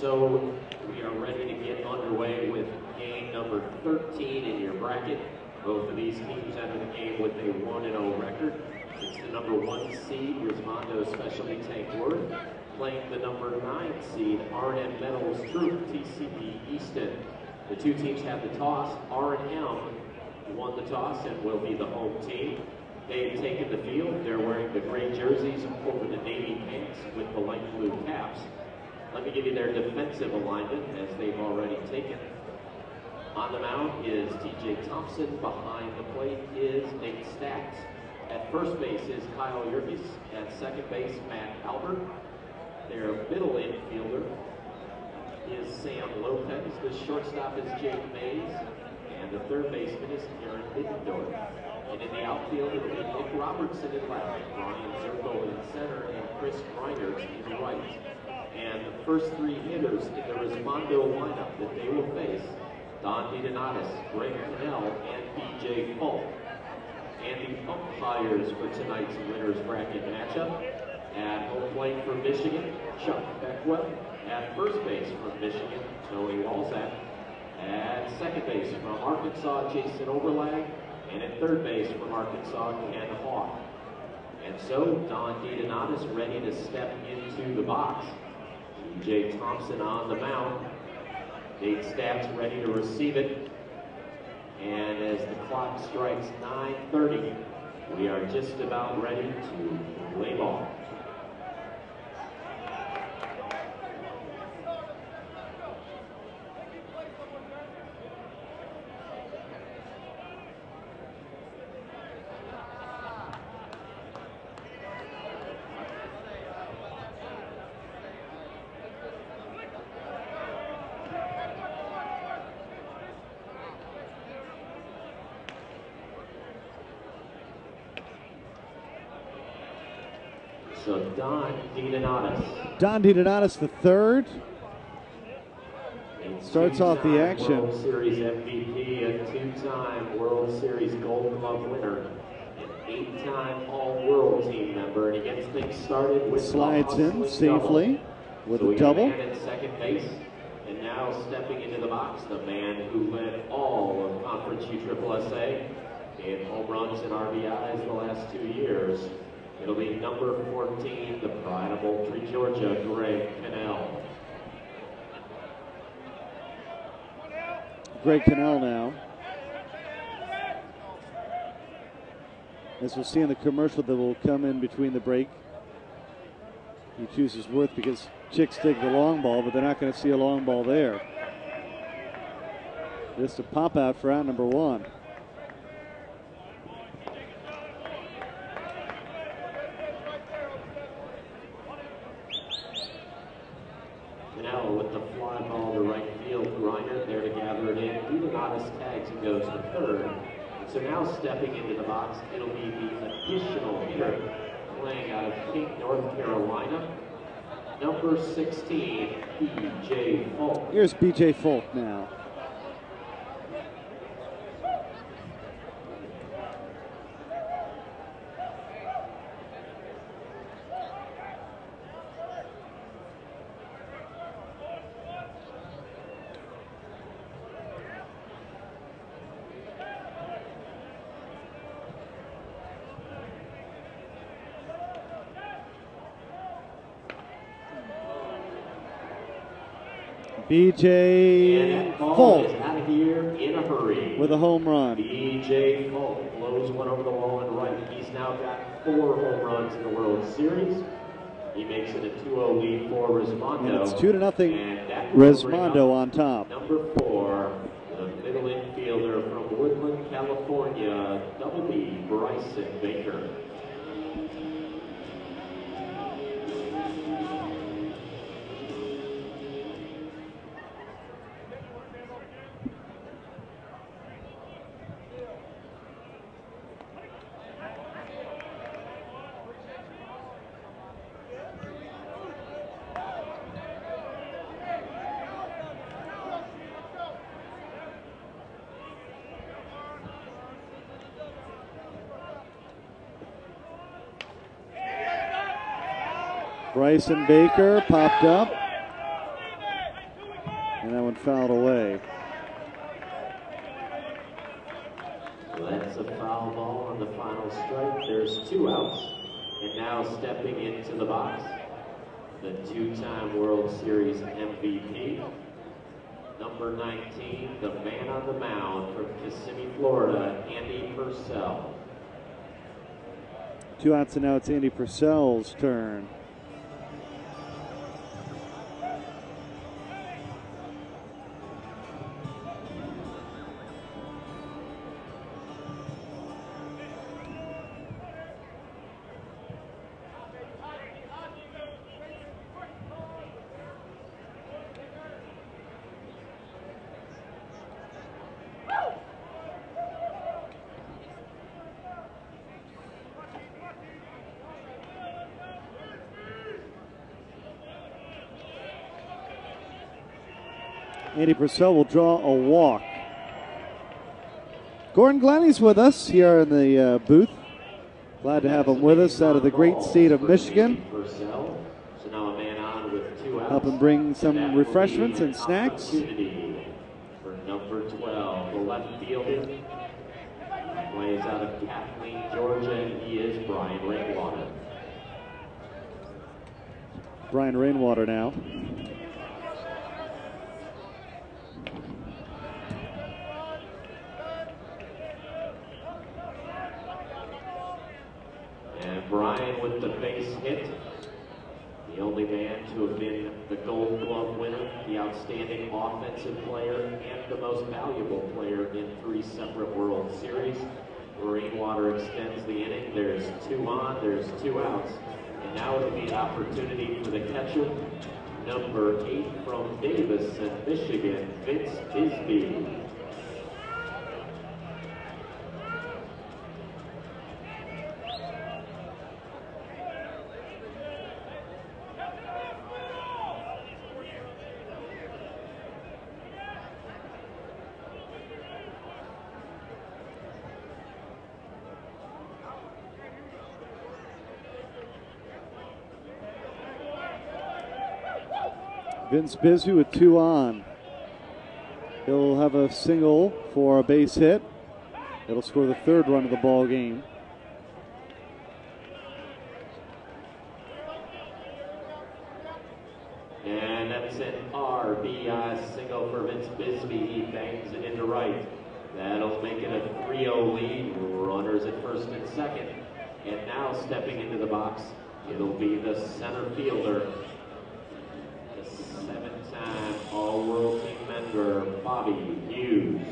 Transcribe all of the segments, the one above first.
so we are ready to get underway with game number 13 in your bracket. Both of these teams enter the game with a 1-0 record. It's the number one seed, Resmondo Specialty Tank Worth, playing the number nine seed, R&M Metals Troop TCP Easton. The two teams have the toss. R&M won the toss and will be the home team. They've taken the field. They're wearing the gray jerseys over the navy pants with the light blue caps. Let me give you their defensive alignment as they've already taken. On the mound is TJ Thompson. Behind the plate is Nate Stacks. At first base is Kyle Yerkes. At second base, Matt Albert. Their middle infielder is Sam Lopez. The shortstop is Jake Mays. And the third baseman is Aaron Middendorf. And in the outfield, it'll be Nick Robertson in left, Brian Zirkle in center, and Chris Reinert in right. And the first three hitters in the Resmondo lineup that they will face, Don DeDonatis, Greg Connell, and BJ Falk. And the umpires for tonight's winner's bracket matchup, at home plate for Michigan, Chuck Beckwell. At first base from Michigan, Tony Walzak. At second base from Arkansas, Jason Overlag. And at third base from Arkansas, Ken Hawk. And so Don DeDonatis ready to step into the box. TJ Thompson on the mound. Nate Stacks ready to receive it. And as the clock strikes 9.30, we are just about ready to play ball. So Don DeDonatis. Don DeDonatis the third. Starts off the action. World Series MVP, a two-time World Series Gold Glove winner, an eight-time All-World team member, and he gets things started with Slides in safely double. with so a double. man at second base, and now stepping into the box, the man who led all of Conference USSSA in home runs and RBIs the last two years. It'll be number 14, the pride of Moultrie, Georgia, Greg Connell. Greg Connell now. As we'll see in the commercial that will come in between the break. He chooses Worth because Chicks take the long ball, but they're not going to see a long ball there. Just a pop out for out number one. Connell with the fly ball to right field. Reiner there to gather it in. DeDonatis tags and goes to third. And so now stepping into the box, it'll be the additional hitter playing out of King, North Carolina. Number 16, B.J. Falk. Here's BJ Falk now. And BJ that ball Falk is out of here in a hurry. with a home run. B.J. Falk blows one over the wall and right. He's now got four home runs in the World Series. He makes it a 2-0 lead for Resmondo. And it's two to nothing. And that will bring up Resmondo on top. Number four, the middle infielder from Woodland, California, Double B, Bryson Baker. Bryson Baker popped up. And that one fouled away. That's a foul ball on the final strike. There's two outs. And now stepping into the box, the two-time World Series MVP, number 19, the man on the mound from Kissimmee, Florida, Andy Purcell. Two outs and now it's Andy Purcell's turn. Andy Purcell will draw a walk. Gordon Glenny's with us here in the uh, booth. Glad to have him with us out of the great state of Michigan. Purcell. So now a man on with. Help him bring some And that will refreshments and snacks. For number 12, the left fielder. Plays out of Kathleen, Georgia, and he is Brian Rainwater. Brian Rainwater now. And Brian with the base hit. The only man to have been the Gold Glove winner, the outstanding offensive player, and the most valuable player in three separate World Series. Rainwater extends the inning. There's two on, there's two outs. And now it'll be an opportunity for the catcher, number eight from Davison, Michigan, Vince Bisbee. Vince Bisbee with two on. He'll have a single for a base hit. It'll score the third run of the ball game. And that's an RBI single for Vince Bisbee. He bangs it into right. That'll make it a 3-0 lead. Runners at first and second. And now stepping into the box, it'll be the center fielder, seven-time All-World Team member, Bobby Hughes.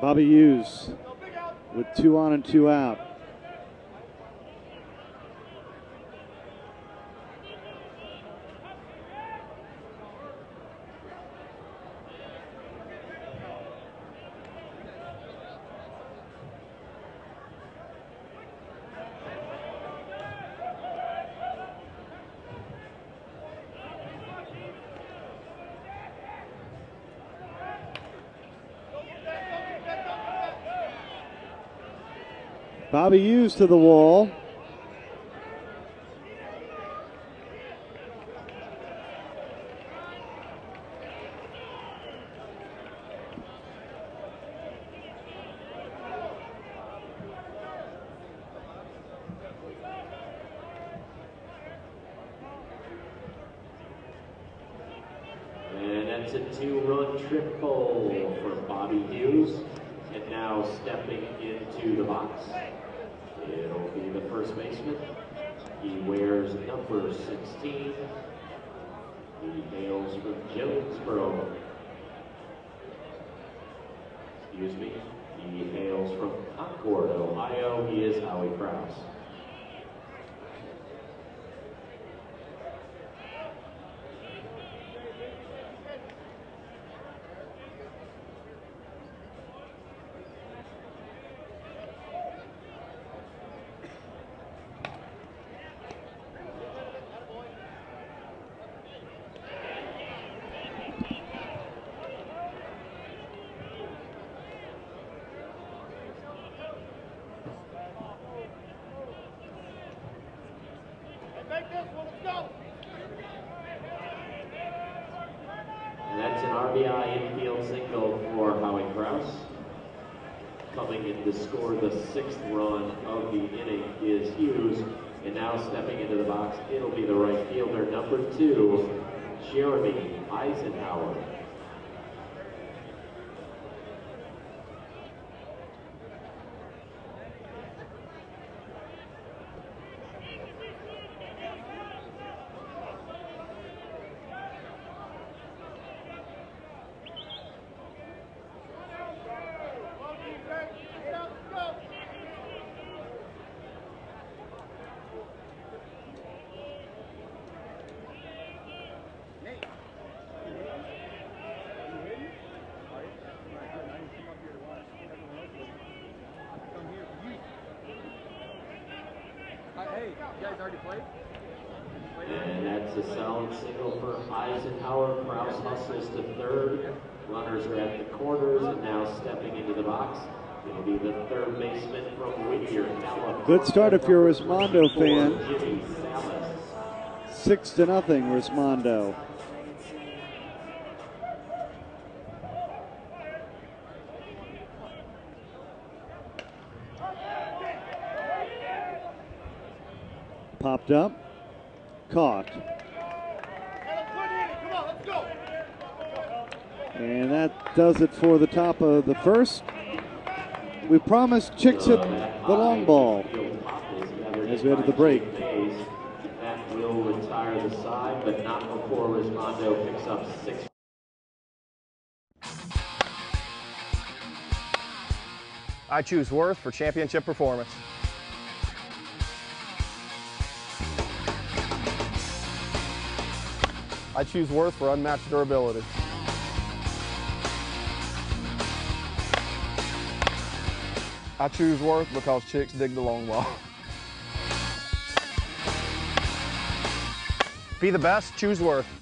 Bobby Hughes with two on and two out. Bobby Hughes to the wall. And that's an RBI infield single for Howie Kraus. Coming in to score the sixth run of the inning is Hughes. And now stepping into the box, it'll be the right fielder, number two, Jeremy Eisenhower. Kraus to third. Runners are at the corners and now stepping into the box. It'll be the third baseman from Whittier, Good start if you're a Resmondo fan. Six to nothing, Resmondo. Popped up, caught. And that does it for the top of the first. We promised Chicks hit the long ball. As we head to the break. That will retire the side, but not before Resmondo picks up six. I choose Worth for championship performance. I choose Worth for unmatched durability. I choose Worth because chicks dig the long ball. Be the best, choose Worth.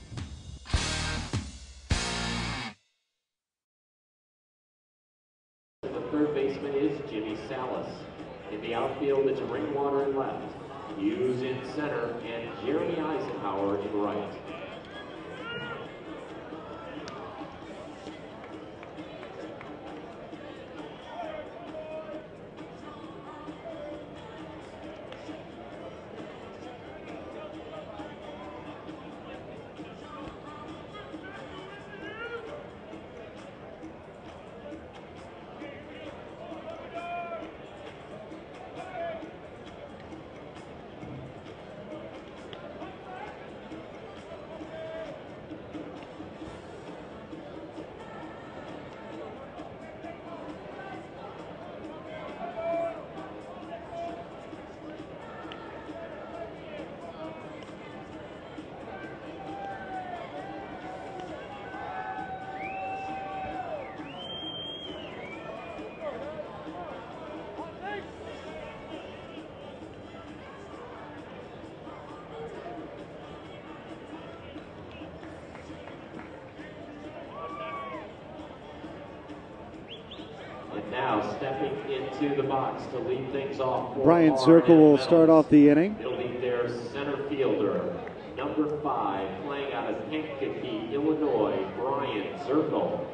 Into the box to lead things off. for Brian Zirkle will start off the inning. It'll be their center fielder, number five, playing out of Kankakee, Illinois, Brian Zirkle.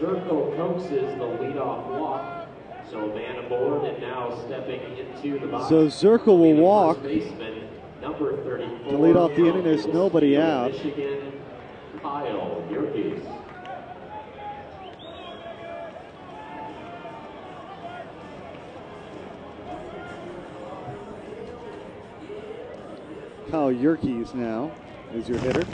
Zirkle coaxes the leadoff walk. So a man aboard and now stepping into the box. So Zirkle will walk. Baseman, number 34. To lead off the inning, there's nobody out. Michigan, Kyle Yerkes. Kyle Yerkes now is your hitter.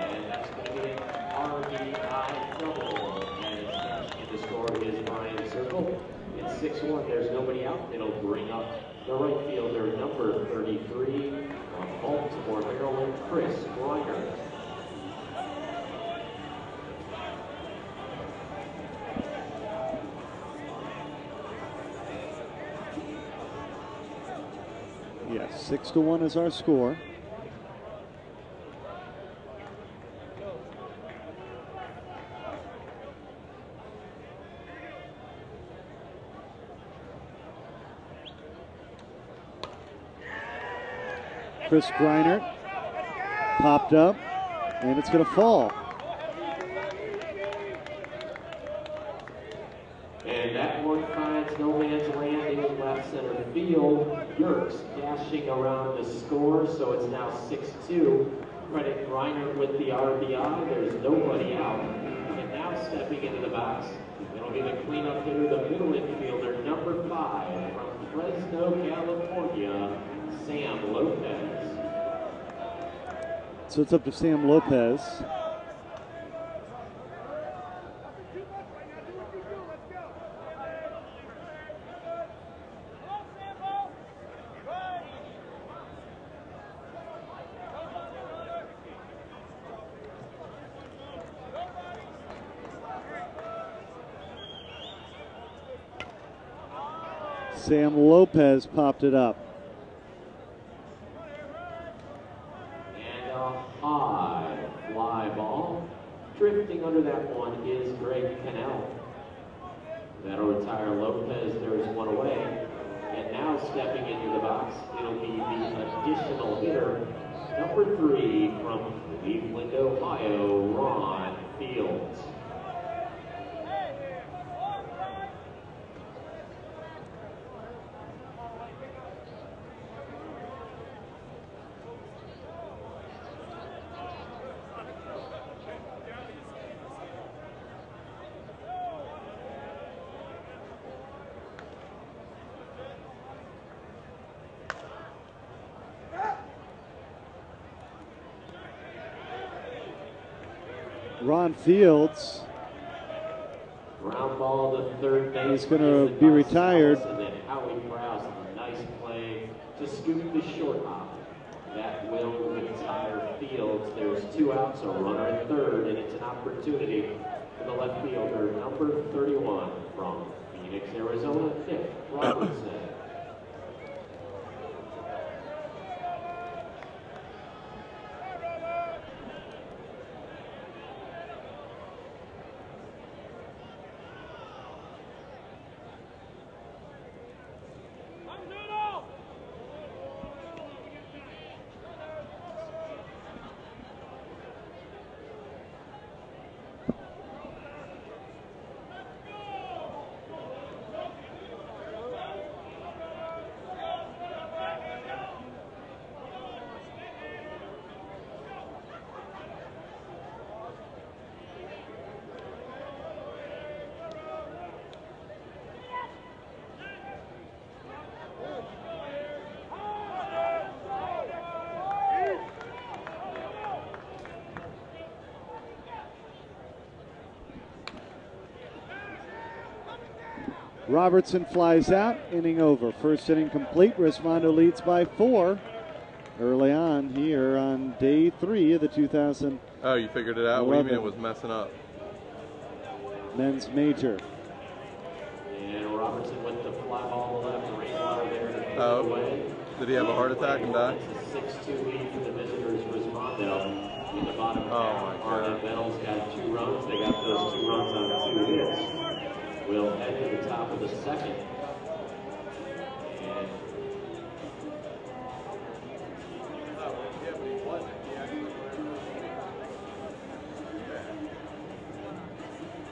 And that's going to be an RBI double. And catching in to score is Brian Zirkle. At 6-1, there's nobody out. It'll bring up the right fielder, number 33, from Baltimore, Maryland, Chris Reiner. Yes, six to one is our score. Chris Griner popped up, and it's going to fall. And that one finds no man's land in left center field. Yerkes dashing around to score, so it's now 6-2. Credit Griner with the RBI. There's nobody out. And now stepping into the box, it'll be the cleanup hitter, the middle infielder, number five from Fresno, California, Sam Lopez. So it's up to Sam Lopez. Sam Lopez popped it up. And a high fly ball. Drifting under that one is Greg Connell. That'll retire Lopez. There's one away. And now stepping into the box, it'll be the additional hitter, number three from Cleveland, Ohio, Ron Fields. Ron Fields Ground ball to third base. He's gonna be retired. And then Howie a nice play to scoop the short hop. That will retire Fields. There's two outs, a runner at third, and it's an opportunity for the left fielder, number 31 from Phoenix, Arizona, Nick Robertson. Robertson flies out, inning over. First inning complete. Resmondo leads by four early on here on day three of the 2000 Oh, you figured it out? What do you mean it was messing up? men's major. And Robertson with the fly ball to left, Rainwater there Oh. away. Did he have a heart attack and die? 6-2 lead for the visitors, Resmondo. In the bottom Oh, half, my Arnett God. Bennell's got two runs. They got those two runs on two hits. We'll head to the top of the second.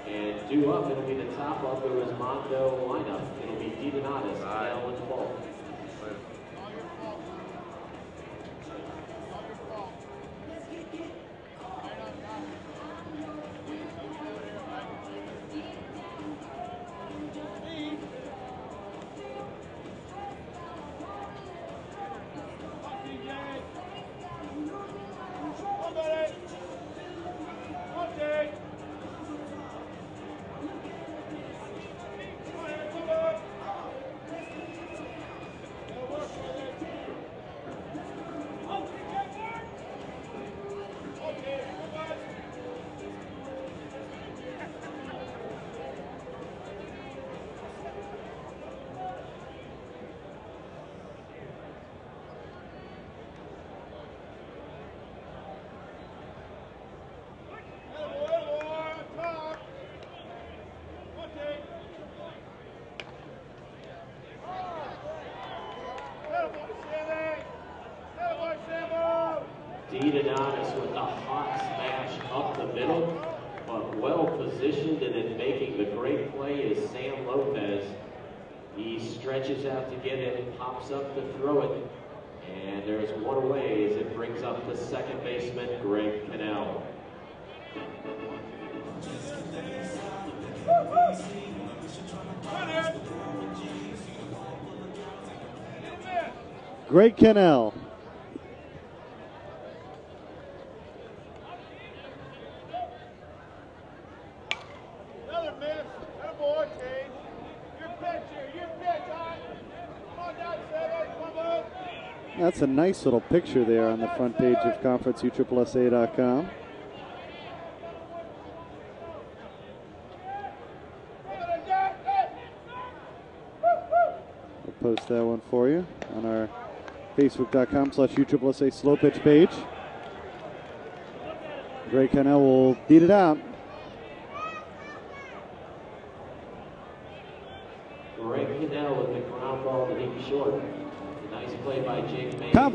And due up, it'll be the top of the Resmondo lineup. It'll be DeDonatis, Bell, and Falk. DeDonatis with a hot smash up the middle, but well positioned and then making the great play is Sam Lopez. He stretches out to get it, and pops up to throw it, and there's one away as it brings up the second baseman, Greg Connell. Greg Connell. Another miss. That boy, Cade. Your pitch here. Your pitch, all right? Come on down, seven. Come on. That's a nice little picture there on the front page of conferenceussa.com. We'll post that one for you on our facebook.com slash USSSA slow pitch page. Greg Connell will beat it out.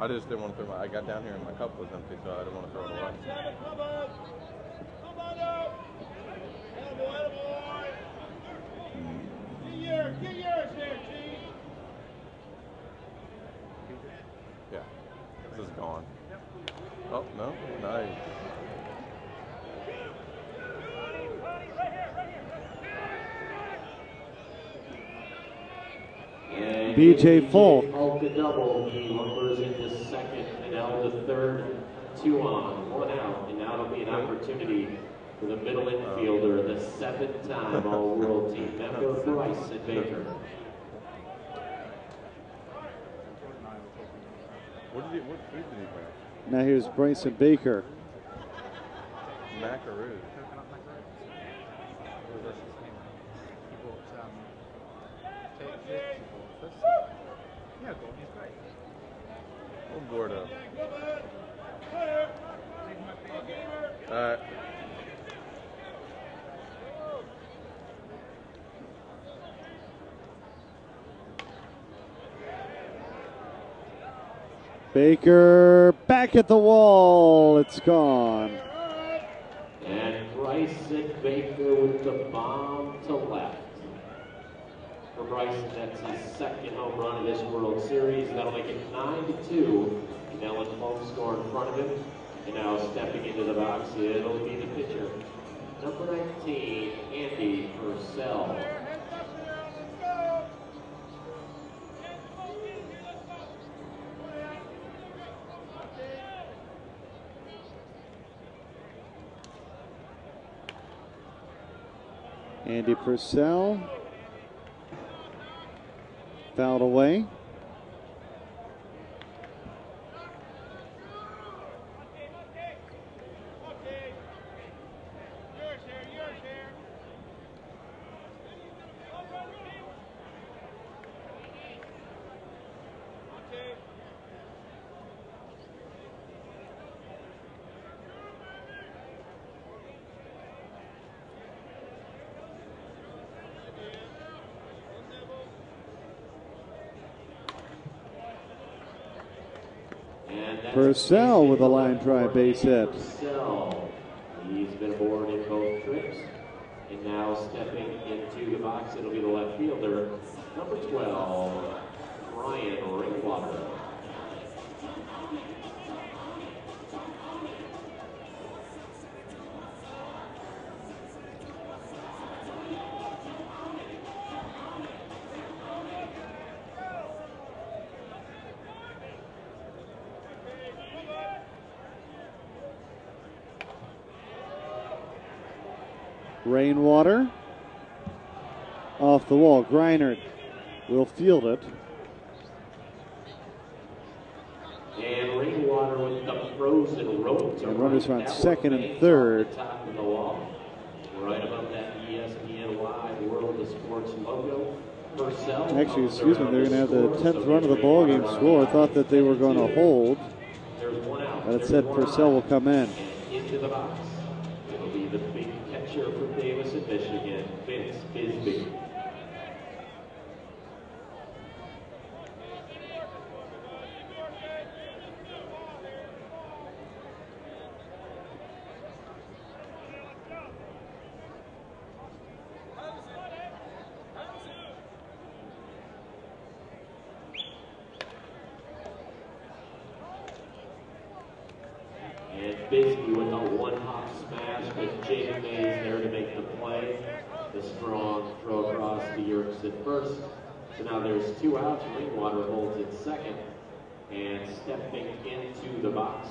I just didn't want to throw my. I got down here and my cup was empty, so I didn't want to throw it away. Yeah, this is gone. Oh no, nice. B.J. Falk. Falk the double, he lumbers into second, and now the third, two on, one out, and now it'll be an opportunity for the middle infielder, the seventh time All-World team member Bryson Baker. What did he? What food did he bring? Now here's Bryson Baker. Macaroon. Oh, Gordo. Alright. Baker back at the wall. It's gone. And Bryson Baker with the bomb to left. That's his second home run of this World Series. That'll make it 9 to 2. Now and Falk score in front of him. And now stepping into the box, it'll be the pitcher. Number 19, Andy Purcell. Andy Purcell. Fouled away. Purcell with a line drive base hit. Purcell. He's been aboard in both trips. And now stepping into the box, it'll be the left fielder, number 12, Ryan Rainwater. Rainwater. Off the wall. Greinert will field it. And Rainwater with the frozen rope. And runners right are on that second and third. the the wall. Right above that E ESPN Live World of Sports logo. Actually, excuse me, they're going to have the 10th run of the ball game score. top. Thought that they were going to hold, There's one out. but it said Purcell will come in. Into the box. Catcher from Davison Michigan, Vince Bisbee. And Bisbee with a one-hop smash, but Jaden Mays there to make the play. The strong throw across to Yerkes at first. So now there's two outs. Rainwater holds at second. And stepping into the box,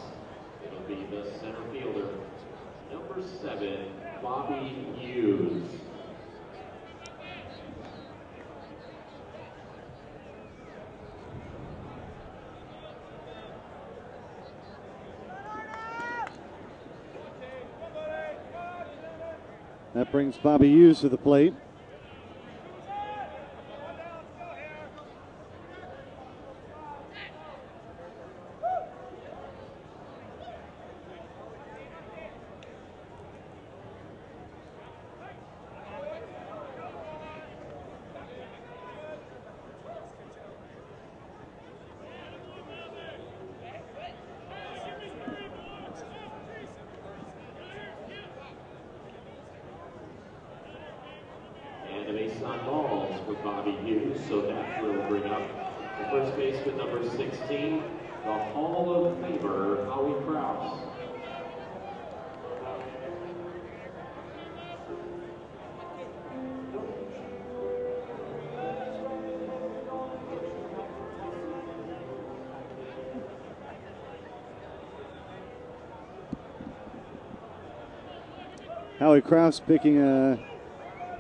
it'll be the center fielder, number seven, Bobby Hughes. That brings Bobby Hughes to the plate. And a base on balls for Bobby Hughes, so that will bring up the first baseman, number 16, the Hall of Famer, Howie Kraus. Howie Kraus picking a,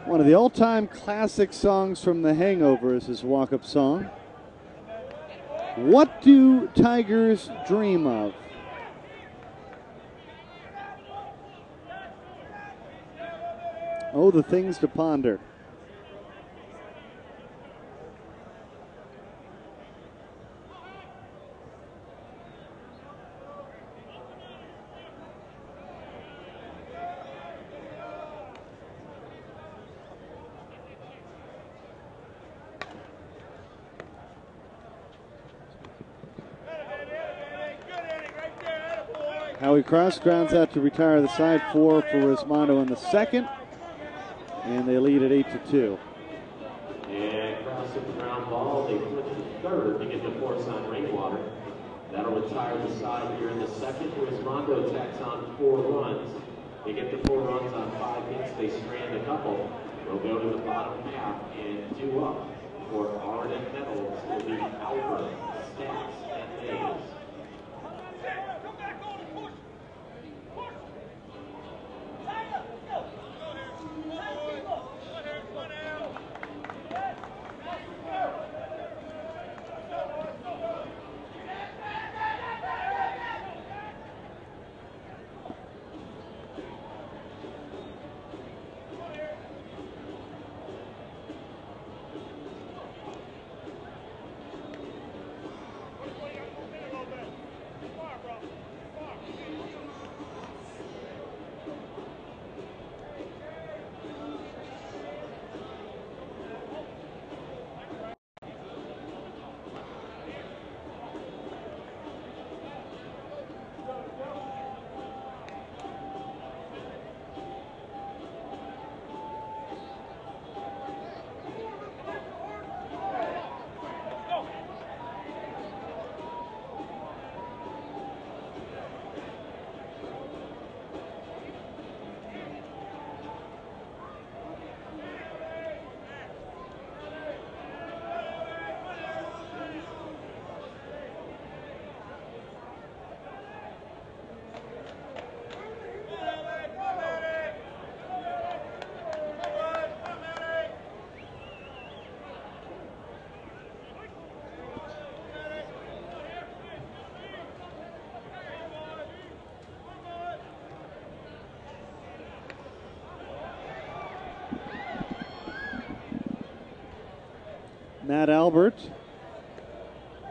one of the all time classic songs from The Hangover as his walk up song. What do tigers dream of? Oh, the things to ponder. Kraus grounds out to retire the side four for Resmondo in the second, and they lead at eight to two. And hit the ground ball, they flip to third to get the force on Rainwater. That'll retire the side here in the second. Resmondo tacks on four runs. They get the four runs on five hits, they strand a couple. They'll go to the bottom half and two up for R&M Metals will be Albert, Stacks, and Mays. Matt Albert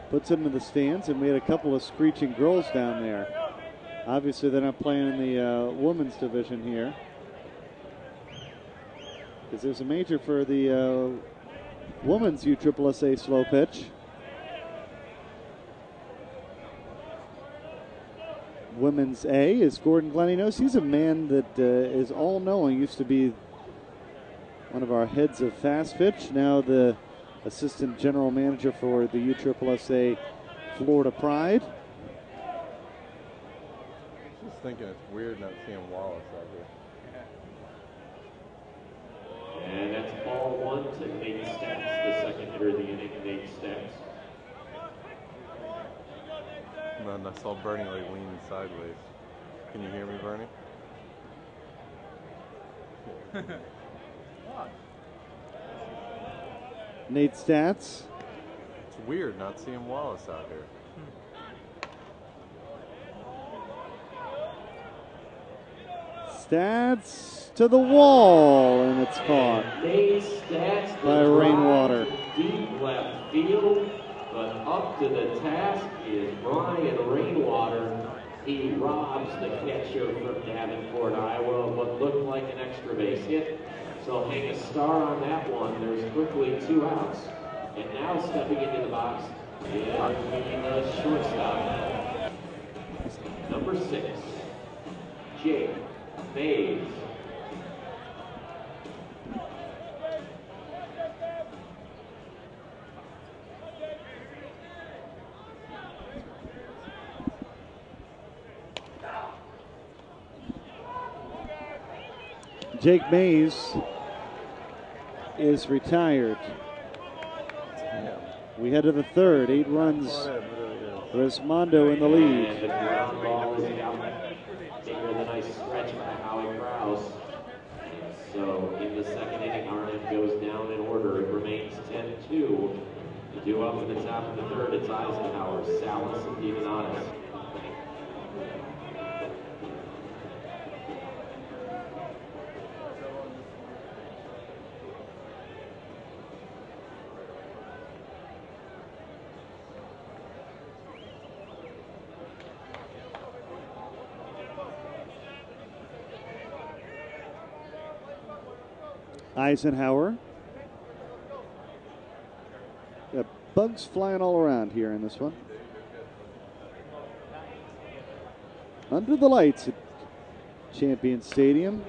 puts him in the stands, and we had a couple of screeching girls down there. Obviously, they're not playing in the uh, women's division here. Because there's a major for the uh, women's USSSA slow pitch. Women's A is Gordon Gleninos. He's a man that uh, is all knowing. Used to be one of our heads of fast pitch. Now the assistant general manager for the USSSA Florida Pride. Just thinking it's weird not seeing Wallace out here. And that's ball one to Nate Stacks, the second hitter of the inning, Nate Stacks. And then I saw Bernie like leaning sideways. Can you hear me, Bernie? Nate Stacks. It's weird not seeing Wallace out here. Stacks to the wall, and it's caught. And Nate Stacks the By Rainwater. Deep left field, but up to the task is Brian Rainwater. He robs the catcher from Davenport, Iowa, of what looked like an extra base hit. So I'll hang a star on that one. There's quickly two outs. And now stepping into the box is the shortstop. Number six, Jake Mays. Jake Mays is retired. We head to the third. Eight runs. Resmondo in the lead. So in the second inning, R&M goes down in order. It remains 10-2. To do up in the top of the third, it's Eisenhower, Salas, and DeDonatis. Eisenhower. Got bugs flying all around here in this one. Under the lights at Champion Stadium.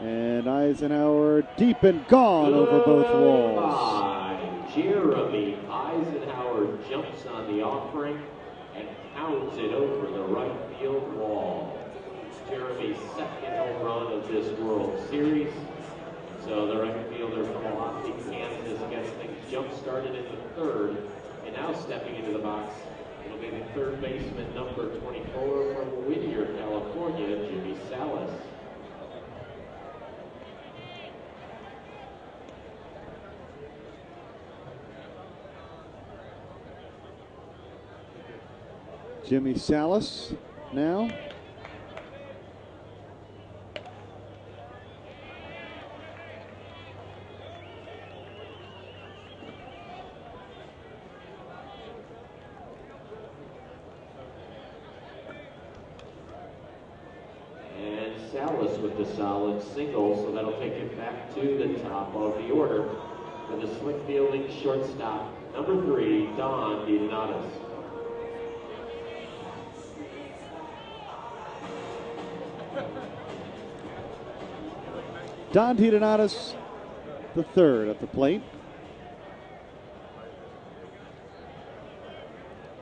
And Eisenhower deep and gone over both walls. Jeremy Eisenhower jumps on the offering and pounds it over the right field wall. Jeremy's second home run of this World Series. So the right fielder from Milwaukee, Kansas gets things jump started in the third. And now stepping into the box, it'll be the third baseman, number 24 from Whittier, California, Jimmy Salas. Jimmy Salas now. With the solid single, so that'll take it back to the top of the order for the slick fielding shortstop, number three, Don DeDonatis. Don Donatus, the third at the plate.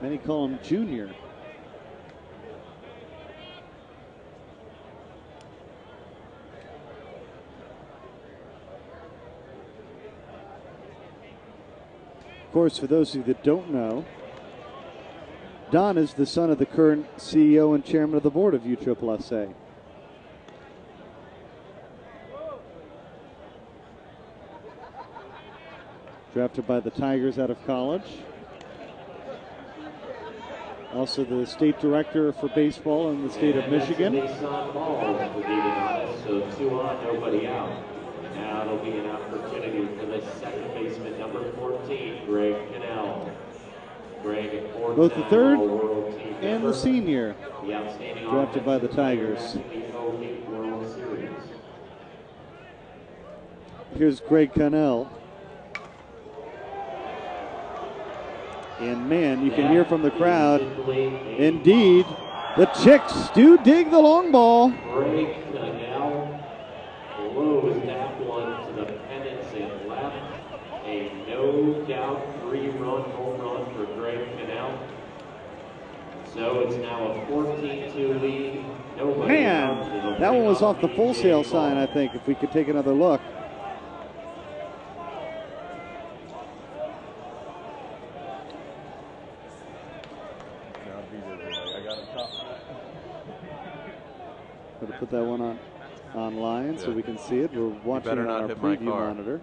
Many call him Junior. Course, for those of you that don't know, Don is the son of the current CEO and chairman of the board of USSSA. drafted by the Tigers out of college. Also, the state director for baseball in the state of And a Michigan. Base on balls for DeDonatis, so two on, nobody out. Now it'll be an for the second baseman, number 14, Greg Connell. Greg, Both the third and the senior. the drafted by the Tigers. in the 08 World Series. Here's Greg Connell. And man, you can hear from the crowd. Indeed, the Chicks do dig the long ball. Greg Connell blows that one to the pennants and left. A no doubt three run home run for Greg Connell. So it's now a 14 2 lead. Nobody comes. Man, that one was off the full sail sign, I think, if we could take another look. Now BJ's like, I got it top. Got to put that one on online so we can see it. We're watching it on our preview monitor.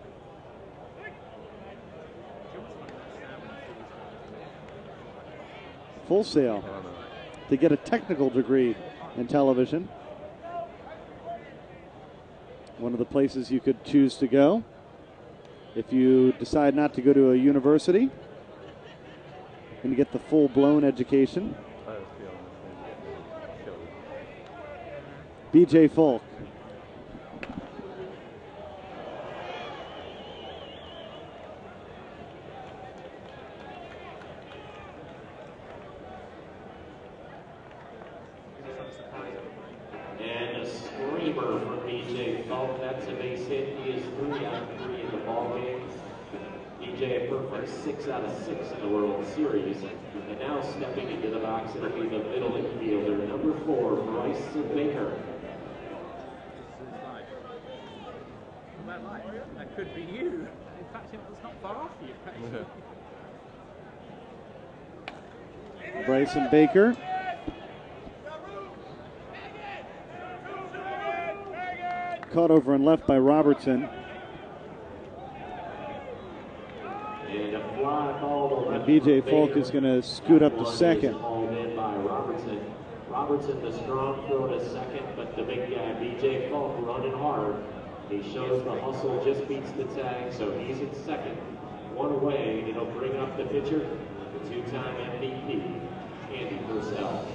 Full sail I don't know. To get a technical degree in television. One of the places you could choose to go if you decide not to go to a university and get the full blown education. BJ have a feeling this thing's getting killed. BJ Falk. And a screamer from BJ Falk. That's hit. He is three out of three in the ball game. BJ a perfect six out of six in the World Series. And now stepping into the box, it'll be the middle infielder, number four, Bryce Baker. That light, that could be you. In fact, it was not far off you. Bryson Baker. Caught over and left by Robertson. And a fly ball And BJ Falk is going to scoot up to second. by Robertson. Robertson, the strong throw to second, but the big guy, BJ Falk, running hard. He shows the hustle, just beats the tag, so he's in second. One away, and it'll bring up the pitcher, the two-time MVP, Andy Purcell.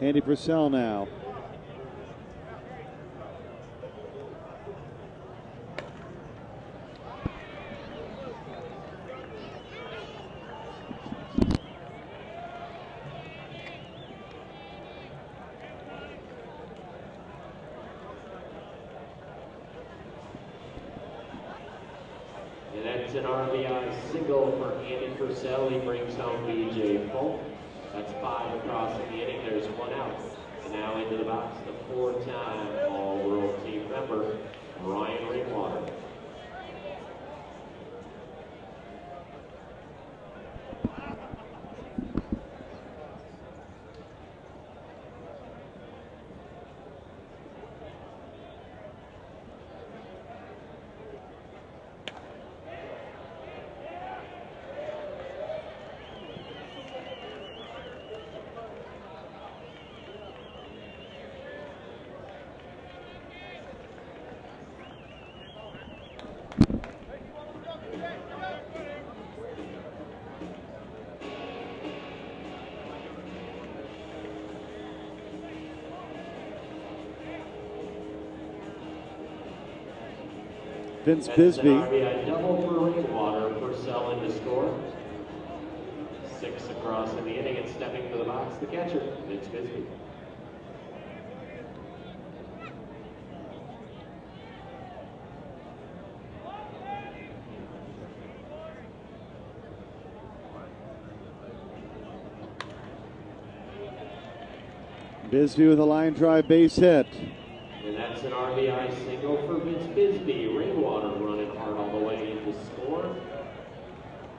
Andy Purcell now. Uh, to score. Six across in the inning and stepping the box, the catcher, Vince Bisbee. Bisbee with a line drive base hit. And that's an RBI single for Vince Bisbee. Rainwater running hard all the way in to score.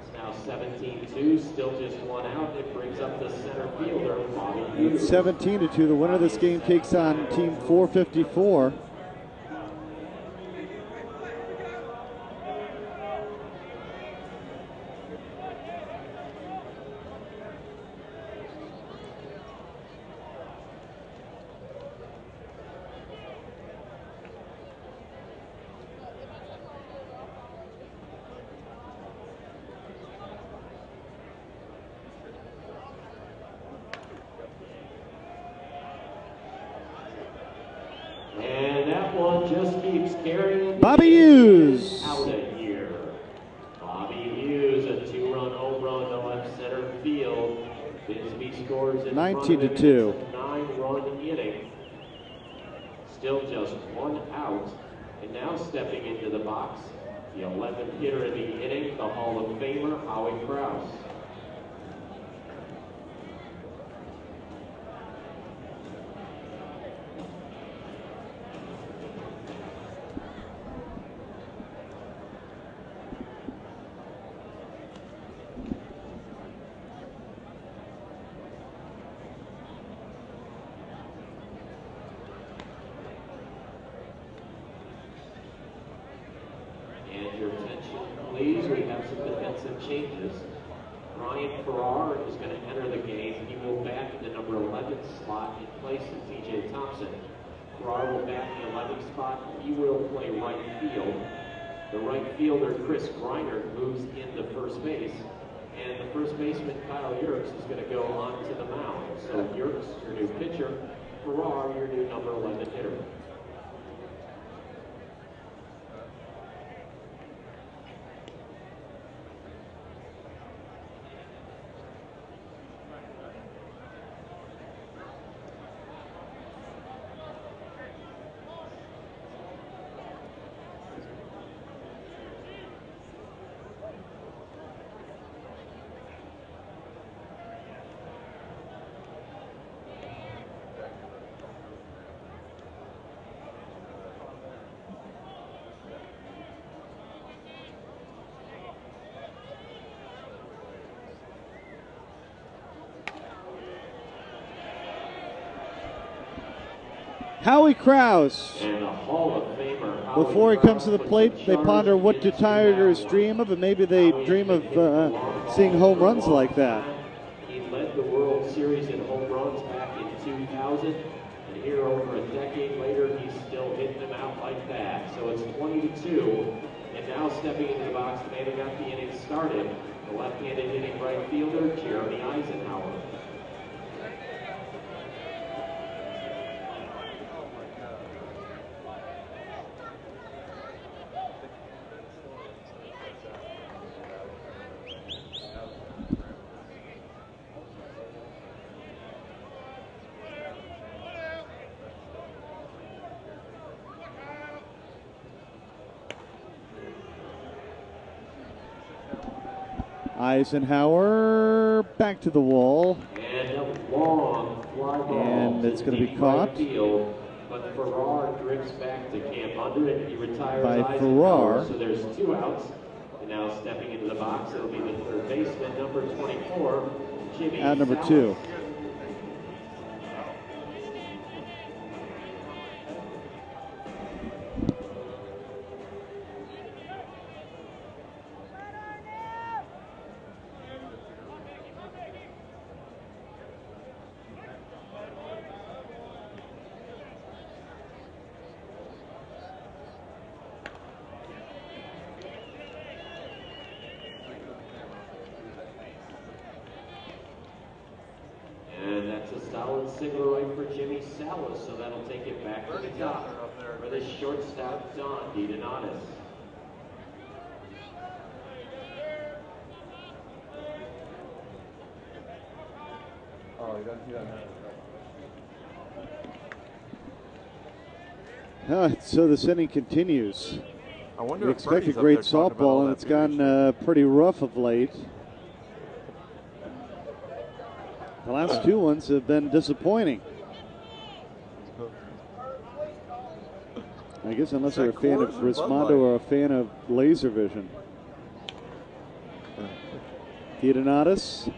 It's now 17-2, still just one out. It brings up the center fielder, Bobby Hughes. 17 to 2. The winner of this game takes on team 454. And that one just keeps carrying. Bobby Hughes. Out of here. Bobby Hughes, a two-run home run to left center field. Bisbee scores in 19 to front of him. 2. It's a Nine-run inning. Still just one out. And now stepping into the box, the 11th hitter of the inning, the Hall of Famer, Howie Kraus. And your attention, please, we have some defensive changes. Ryan Farrar is going to enter the game. He will bat in the number 11 slot in place of TJ Thompson. Farrar will bat in the 11th spot. He will play right field. The right fielder, Chris Griner, moves into first base. And the first baseman, Kyle Yerkes, is going to go on to the mound. So Yerkes, your new pitcher. Farrar, your new number 11 hitter. Howie Kraus. And the Hall of Famer. Howie Before he comes to the plate, they ponder what do Tigers dream of, and maybe they dream of uh, hitting the long seeing home runs like that. He led the World Series in home runs back in 2000, and here over a decade later, he's still hitting them out like that. So it's 20 to 2, and now stepping into the box, the man who got the inning started, the left-handed hitting right fielder, Jeremy Eisenhower. Eisenhower back to the wall. And a long fly ball. And it's gonna be caught. Field, but Farrar drifts back to camp under it. He retires By Eisenhower, Farrar. So there's two outs. And now stepping into the box, it'll be the third baseman, number 24, Jimmy. Out number Salas. two. Uh, so this inning continues. I wonder expect a great there talking about all softball, and it's gone uh, pretty rough of late. The last two ones have been disappointing. I guess unless you're a fan of Resmondo or a fan of laser vision. DeDonatis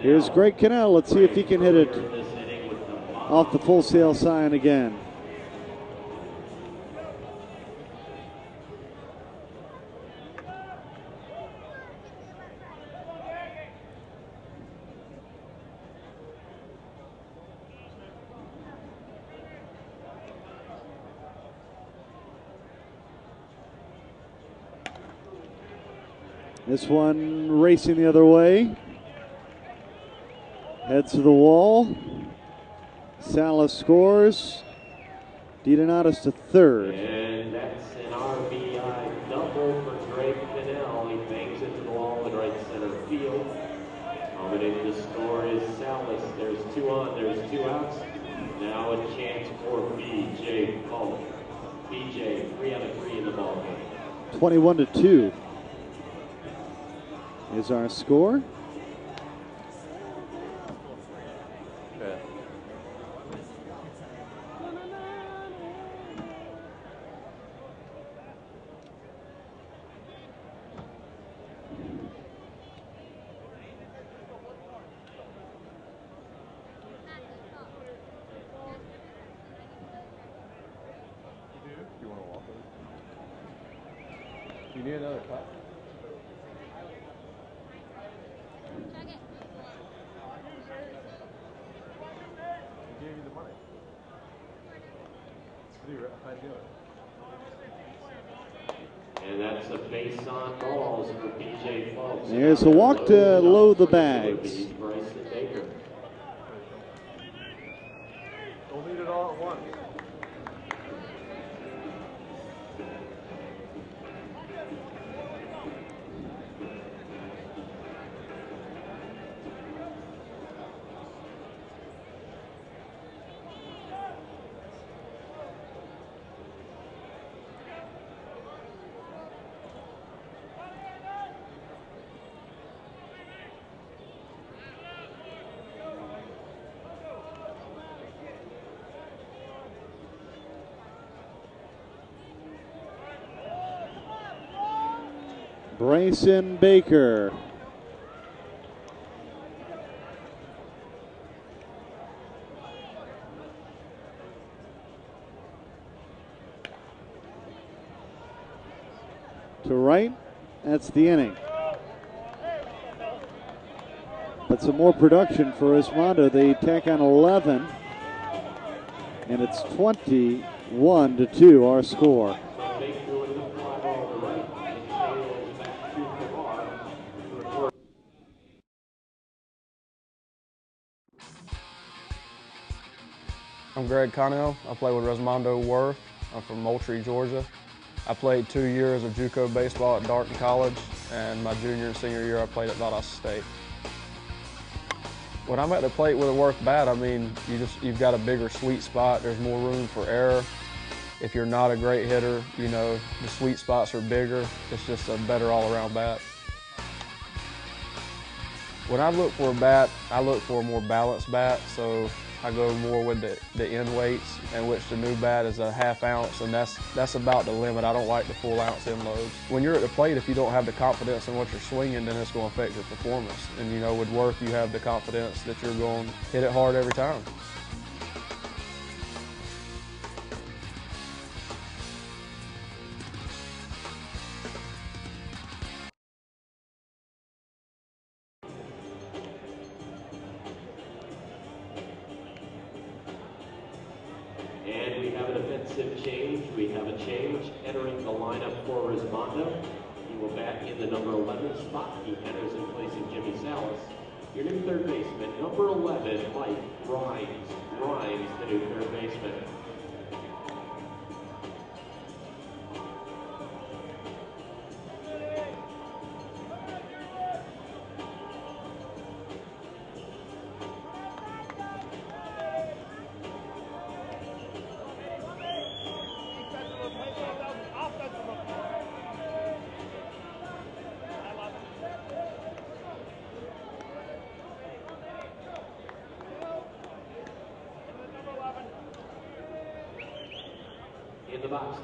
Here's Greg Connell. Let's see if he can hit it off the full sail sign again. This one racing the other way. Heads to the wall. Salas scores. DeDonatis to third. And that's an RBI double for Greg Connell. He bangs into the wall in right center field. The score is Salas. There's two on, there's two outs. Now a chance for BJ Fulton. BJ, three out of three in the ball game. 21 to 2 is our score. Yeah. You want to walk over? You need another cup? Who gave you the money? Do you, how do it? And that's a base on balls for BJ Fulton. There's a walk to load the bags. Bryson Baker. To right, that's the inning. But some more production for Resmondo. They tack on 11, and it's 21 to 2, our score. Greg Connell. I play with Resmondo Worth. I'm from Moultrie, Georgia. I played two years of JUCO baseball at Darton College, and my junior and senior year I played at Valdosta State. When I'm at the plate with a Worth bat, I mean, you just you've got a bigger sweet spot. There's more room for error. If you're not a great hitter, you know the sweet spots are bigger. It's just a better all-around bat. When I look for a bat, I look for a more balanced bat. So I go more with the, the end weights, in which the new bat is a half ounce, and that's that's about the limit. I don't like the full ounce end loads. When you're at the plate, if you don't have the confidence in what you're swinging, then it's going to affect your performance. And you know, with Worth, you have the confidence that you're going to hit it hard every time.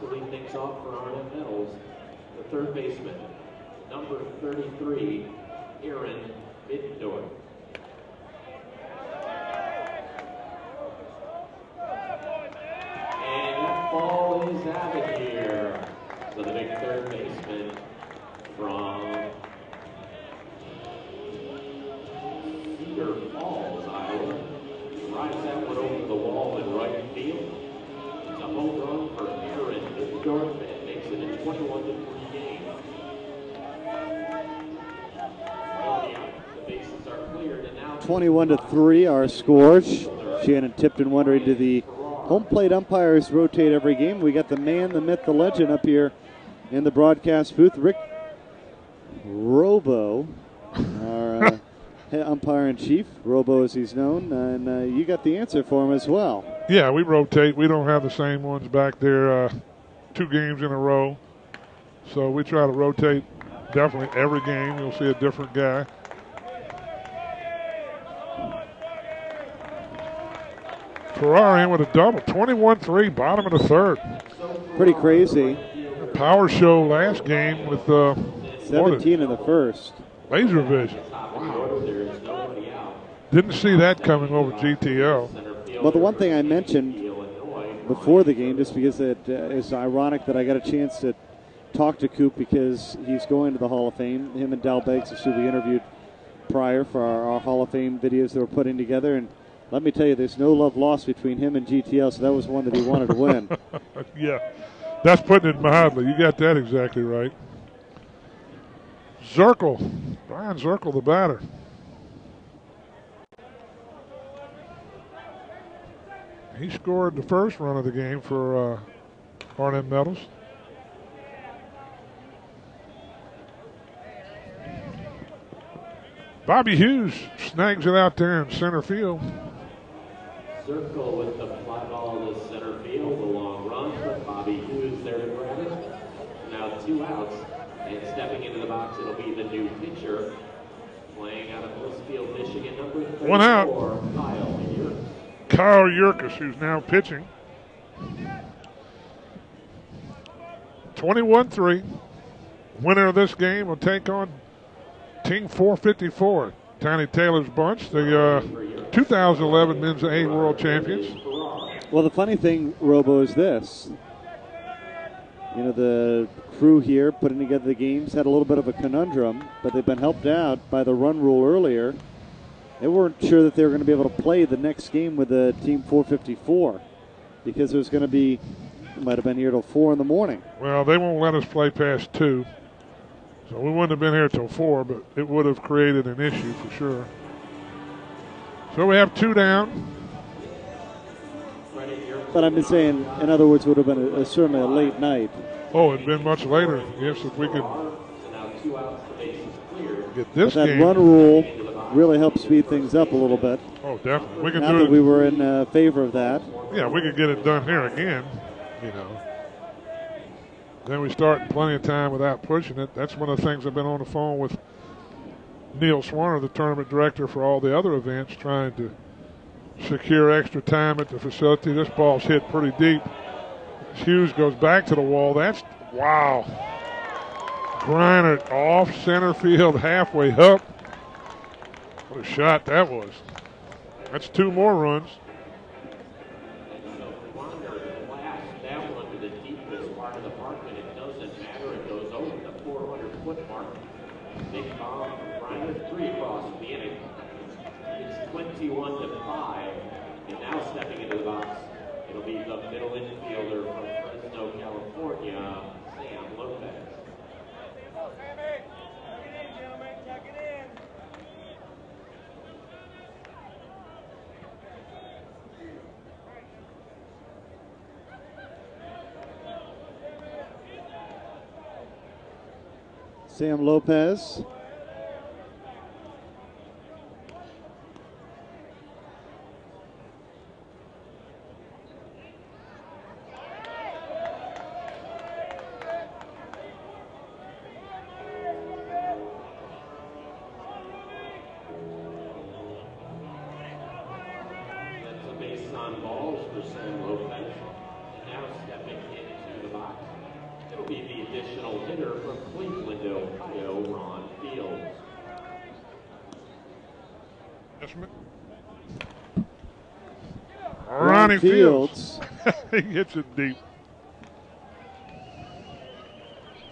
Lead things off for R&M Metals, the third baseman, number 33, Aaron Middendorf. And that ball is out of here. So the big third baseman from Cedar Falls, Iowa, drives that one over the wall in right field. It's a home run for Aaron Middendorf and it makes it a 21 to 3 game. 21 to 3, our score. Shannon Tipton wondering do the home plate umpires rotate every game? We got the man, the myth, the legend up here in the broadcast booth. Rick Robo, our uh, head umpire in chief, Robo as he's known, and uh, you got the answer for him as well. Yeah, we rotate. We don't have the same ones back there uh, two games in a row. So we try to rotate definitely every game. You'll see a different guy. Ferrari in with a double. 21 3, bottom of the third. Pretty crazy. Power show last game with uh, 17 in the first. laser vision. Out. Didn't see that coming over GTO. Well, the one thing I mentioned before the game, just because it uh, is ironic that I got a chance to talk to Coop because he's going to the Hall of Fame. Him and Dal Beggs, who we interviewed prior for our, our Hall of Fame videos that we're putting together. And let me tell you, there's no love lost between him and GTL, so that was one that he wanted to win. yeah, that's putting it mildly. You got that exactly right. Zirkle, Brian Zirkle, the batter. He scored the first run of the game for uh, R&M Metals. Bobby Hughes snags it out there in center field. Zirkle with the fly ball to center field, the long run, but Bobby Hughes there to grab it. Now two outs, and stepping into the box, it'll be the new pitcher, playing out of Hillsfield, Michigan, number 34, One out. Kyle Yerk. Kyle Yerkes, who's now pitching. 21 3. Winner of this game will take on Team 454, Tiny Taylor's bunch, the uh, 2011 Men's A World Champions. Well, the funny thing, Robo, is this. You know, the crew here putting together the games had a little bit of a conundrum, but they've been helped out by the run rule earlier. They weren't sure that they were going to be able to play the next game with the Team 454 because it was going to be, might have been here till 4 in the morning. Well, they won't let us play past 2. So we wouldn't have been here till 4, but it would have created an issue for sure. So we have two down. But I've been saying, in other words, would have been a, a, certainly a late night. Oh, it'd been much later. Yes, if we could So now two outs, the bases cleared. get But this that game. run rule really helped speed things up a little bit. Oh, definitely. We can Not do that it. we were in uh, favor of that. Yeah, we could get it done here again, you know. Then we start in plenty of time without pushing it. That's one of the things I've been on the phone with Neil Swarner, the tournament director for all the other events, trying to secure extra time at the facility. This ball's hit pretty deep. Hughes goes back to the wall. That's wow. Griner off center field, halfway up. What a shot that was. That's two more runs. So Wander blast that one to the deepest part of the park, and it doesn't matter. It goes over the 400 foot mark. Big bomb from Reiner, three across the inning. It's 21 to 5. And now stepping into the box, it'll be the middle infielder from Fresno, California, Sam Lopez. Tuck it in, gentlemen, tuck it in. Sam Lopez. Ronnie Fields. he hits it deep.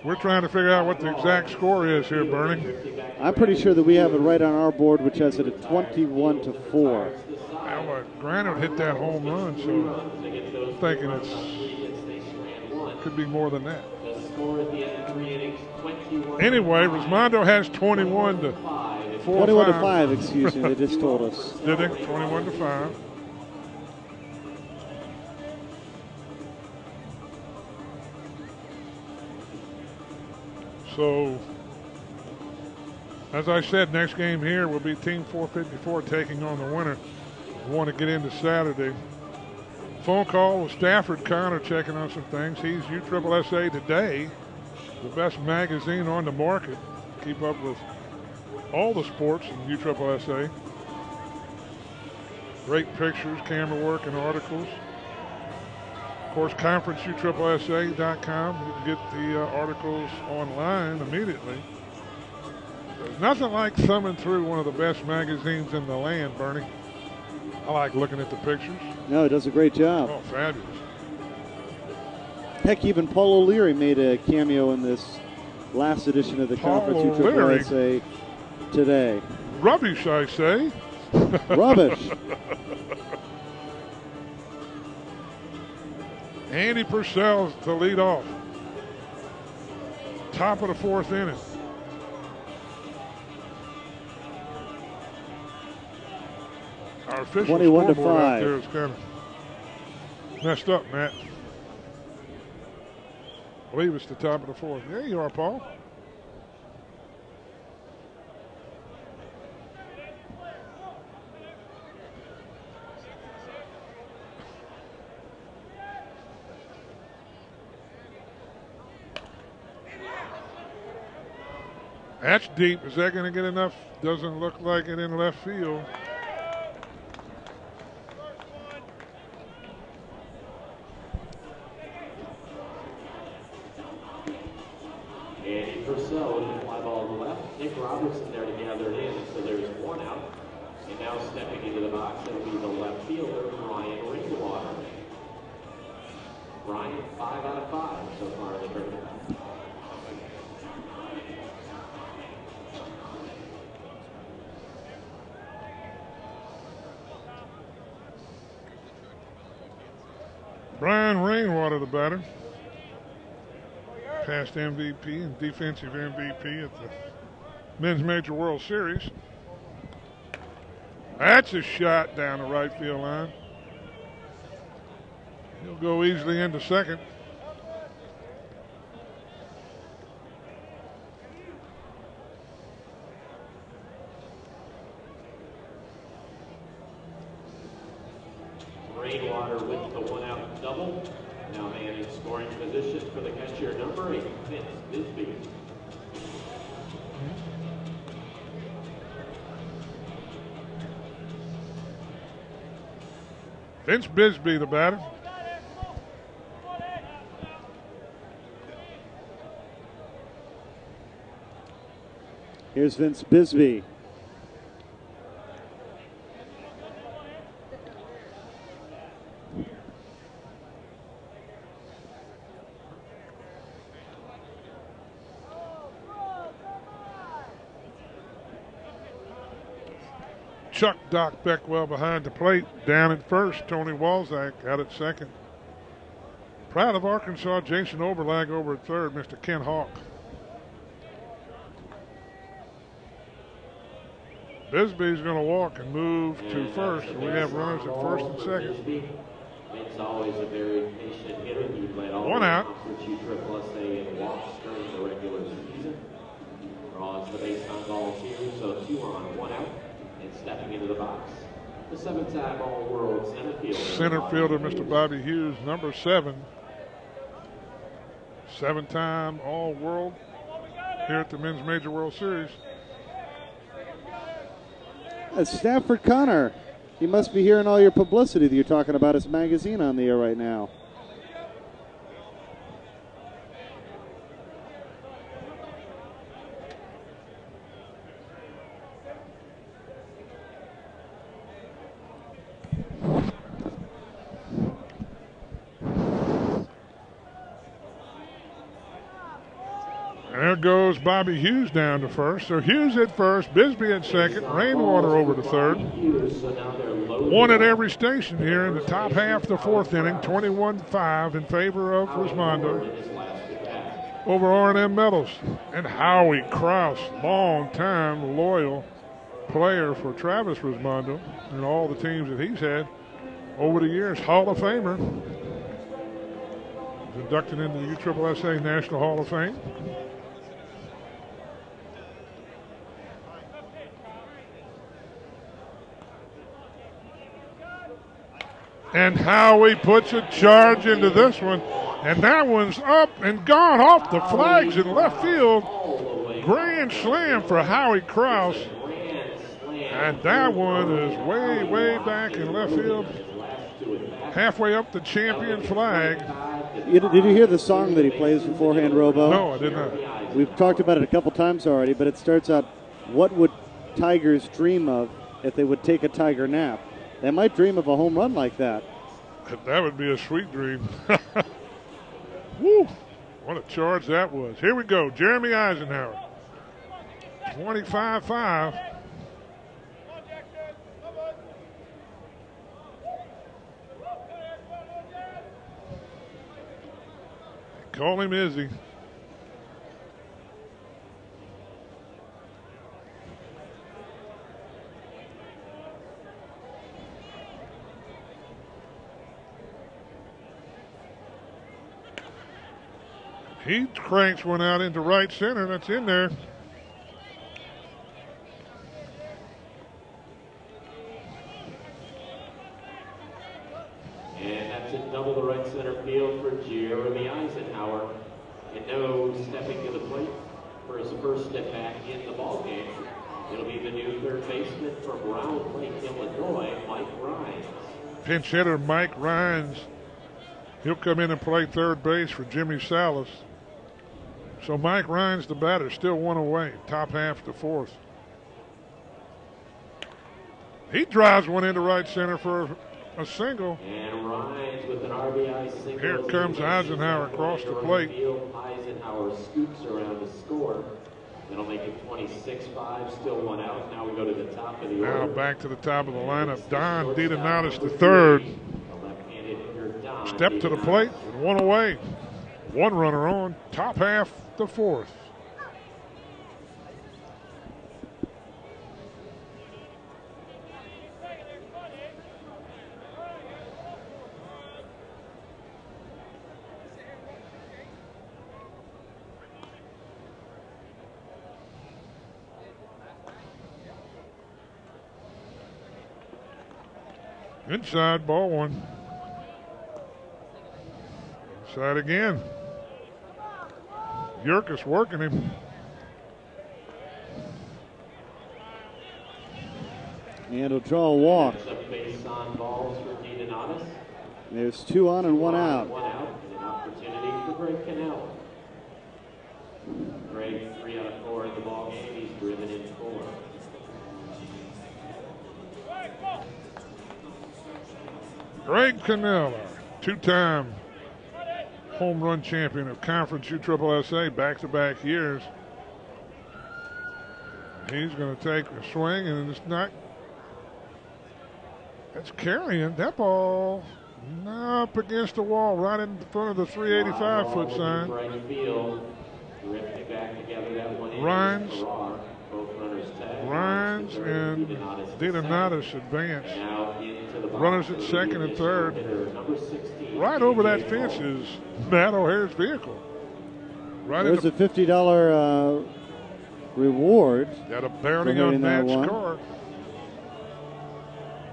We're trying to figure out what the exact score is here, Bernie. I'm pretty sure that we have it right on our board, which has it at 21 to 4. Well, uh, Granite hit that home run, so I'm thinking it could be more than that. The score at the end of three innings, 21 Anyway, Resmondo has 21 to four 21 to five. 5, excuse me, they just told us. Did they? 21 to 5. So, as I said, next game here will be Team 454 taking on the winner. We want to get into Saturday. Phone call with Stafford Connor checking on some things. He's USSSA Today, the best magazine on the market. Keep up with all the sports in USSSA. Great pictures, camera work, and articles. Of course, conferenceussa.com. You can get the uh, articles online immediately. There's nothing like thumbing through one of the best magazines in the land, Bernie. I like looking at the pictures. No, it does a great job. Oh, fabulous. Heck, even Paul O'Leary made a cameo in this last edition of the Paul Conference? USSSA today. Rubbish, I say. Rubbish. Andy Purcell to lead off. Top of the fourth inning. Our official 21 to scoreboard out five. there is kind of messed up, Matt. I believe it's the top of the fourth. There you are, Paul. That's deep. Is that going to get enough? Doesn't look like it in left field. Andy Purcell with the fly ball to the left. Nick Robertson there to gather it in. So there's one out. And now stepping into the box, it'll be the left fielder, Ryan Rainwater. Ryan, five out of five so far in the tournament. Brian Rainwater, the batter. MVP and defensive MVP at the Men's Major World Series. That's a shot down the right field line. He'll go easily into second. Bisbee, the batter. Here's Vince Bisbee. Chuck Doc Beckwell behind the plate. Down at first, Tony Walzak out at second. Proud of Arkansas, Jason Oberlag over at third, Mr. Ken Hawk. Bisbee's going to walk and move to uh, first. We have runners at first and second. Bisbee. Vince always a very patient hitter. He played all One out. Conference U Triple SA in walks during the regular season. Draws the base on balls here, so two on, one out. And stepping into the box, the seven-time All-World center fielder. Center fielder, Hughes. Mr. Bobby Hughes, number seven. Seven time All World here at the Men's Major World Series. That's Stafford Connor. He must be hearing all your publicity that you're talking about his magazine on the air right now. And there goes Bobby Hughes down to first. So Hughes at first, Bisbee at second, Rainwater over to third. One at every station here in the top half of the fourth inning, 21-5 in favor of bat. over R&M Metals. And Howie Kraus, long time loyal player for Travis Resmondo and all the teams that he's had over the years. Hall of Famer. Inducted into the USSSA National Hall of Fame. And Howie puts a charge into this one. And that one's up and gone off the flags in left field. Grand slam for Howie Kraus. And that one is way, way back in left field. Halfway up the champion flag. You- Did you hear the song that he plays beforehand, Robo? No, I did not. We've talked about it a couple times already, but it starts out what would tigers dream of if they would take a tiger nap? They might dream of a home run like that. That would be a sweet dream. Woo! What a charge that was. Here we go. Jeremy Eisenhower. 25 5. Call him Izzy. He cranks one out into right center. That's in there. And that's a double to right center field for Jeremy Eisenhower. And no stepping to the plate for his first step back in the ball game. It'll be the new third baseman from Round Lake, Illinois, Mike Rhines. Pinch hitter Mike Rhines. He'll come in and play third base for Jimmy Salas. So Mike Rhines, the batter, still one away, top half to fourth. He drives one into right center for a single. And Rhines with an RBI single. Here comes Eisenhower across the plate. Eisenhower scoops around to score. That'll make it 26-5, still one out. Now we go to the top of the Now order. back to the top of the lineup. Don DeDonatis the third. A left-handed hitter, Don Step to the plate and one away. One runner on, top half the fourth. Inside ball one. Inside again. Yurkus working him. And he'll draw a walk. Some base on balls for DeDonatis. There's two on and one out. One out, and an opportunity for Greg Connell. Greg, three out of four in the ball game. He's driven in four. Greg Canella, two-time home run champion of Conference USSSA back-to-back years. He's going to take a swing, and it's not. It's carrying that ball up against the wall, right in front of the 385 foot sign. deep Right field. Drifting back together that one. in. Rhines. Farrar. Both runners tag. Rhines and DeDonatis advance. Second. Now into the box. Runners at second and third. hitter, number 16, Right over that fence Hall. is Matt O'Hare's vehicle. Right There's the a $50 uh, reward. Got a bounty on hitting that Matt's one. car.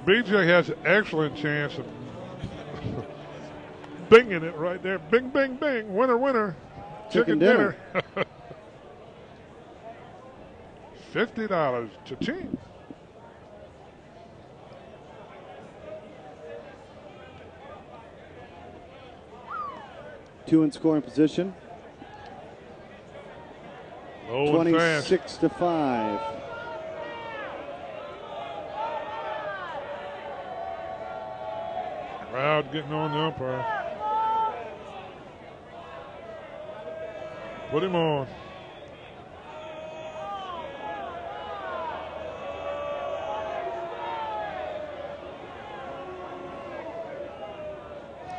BJ has an excellent chance of binging it right there. Bing, bing, bing. Winner, winner. Chicken Chicken, dinner. dinner. Fifty dollars to team. Two in scoring position. Low 26 to 5. Crowd getting on the umpire. Put him on.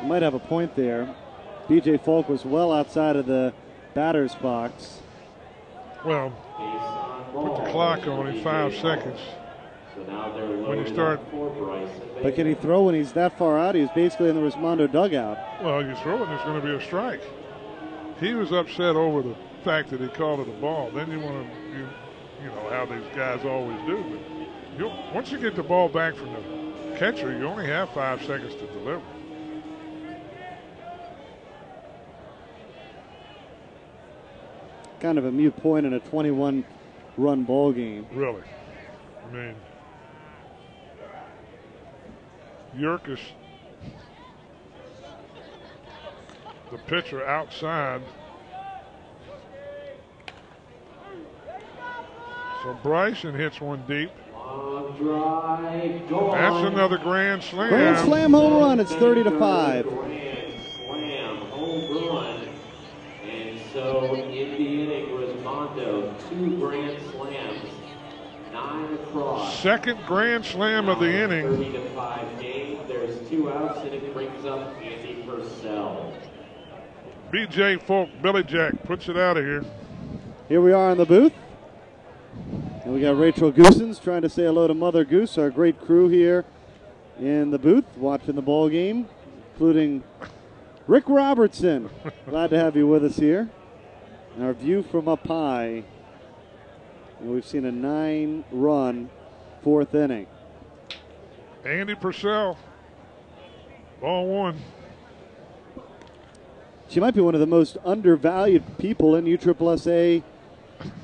Might have a point there. BJ Falk was well outside of the batter's box. Well, put the clock on in five seconds. So now they're When you start- up for Bryson. But can he throw when he's that far out? He was basically in the Resmondo dugout. Well, you throw it, there's going to be a strike. He was upset over the fact that he called it a ball. Then you want to, you, you know, how these guys always do. But you, once you get the ball back from the catcher, you only have five seconds to deliver. Kind of a mute point in a 21 run ball game. Really. I mean, Yerkes, the pitcher outside. So Bryson hits one deep. Long drive, gone. That's another grand slam. Grand slam home run. It's 30 to 5. Grand slam, home run. And so in the inning, Resmondo, two grand slams, nine across. Second grand slam of the inning. 30 to 5 game. There's two outs, and it brings up Andy Purcell. BJ Falk, Billy Jack puts it out of here. Here we are in the booth. And we got Rachel Goosens trying to say hello to Mother Goose, our great crew here in the booth watching the ball game, including Rick Robertson. Glad to have you with us here. And our view from up high. And we've seen a nine run fourth inning. Andy Purcell, ball one. She might be one of the most undervalued people in USSSA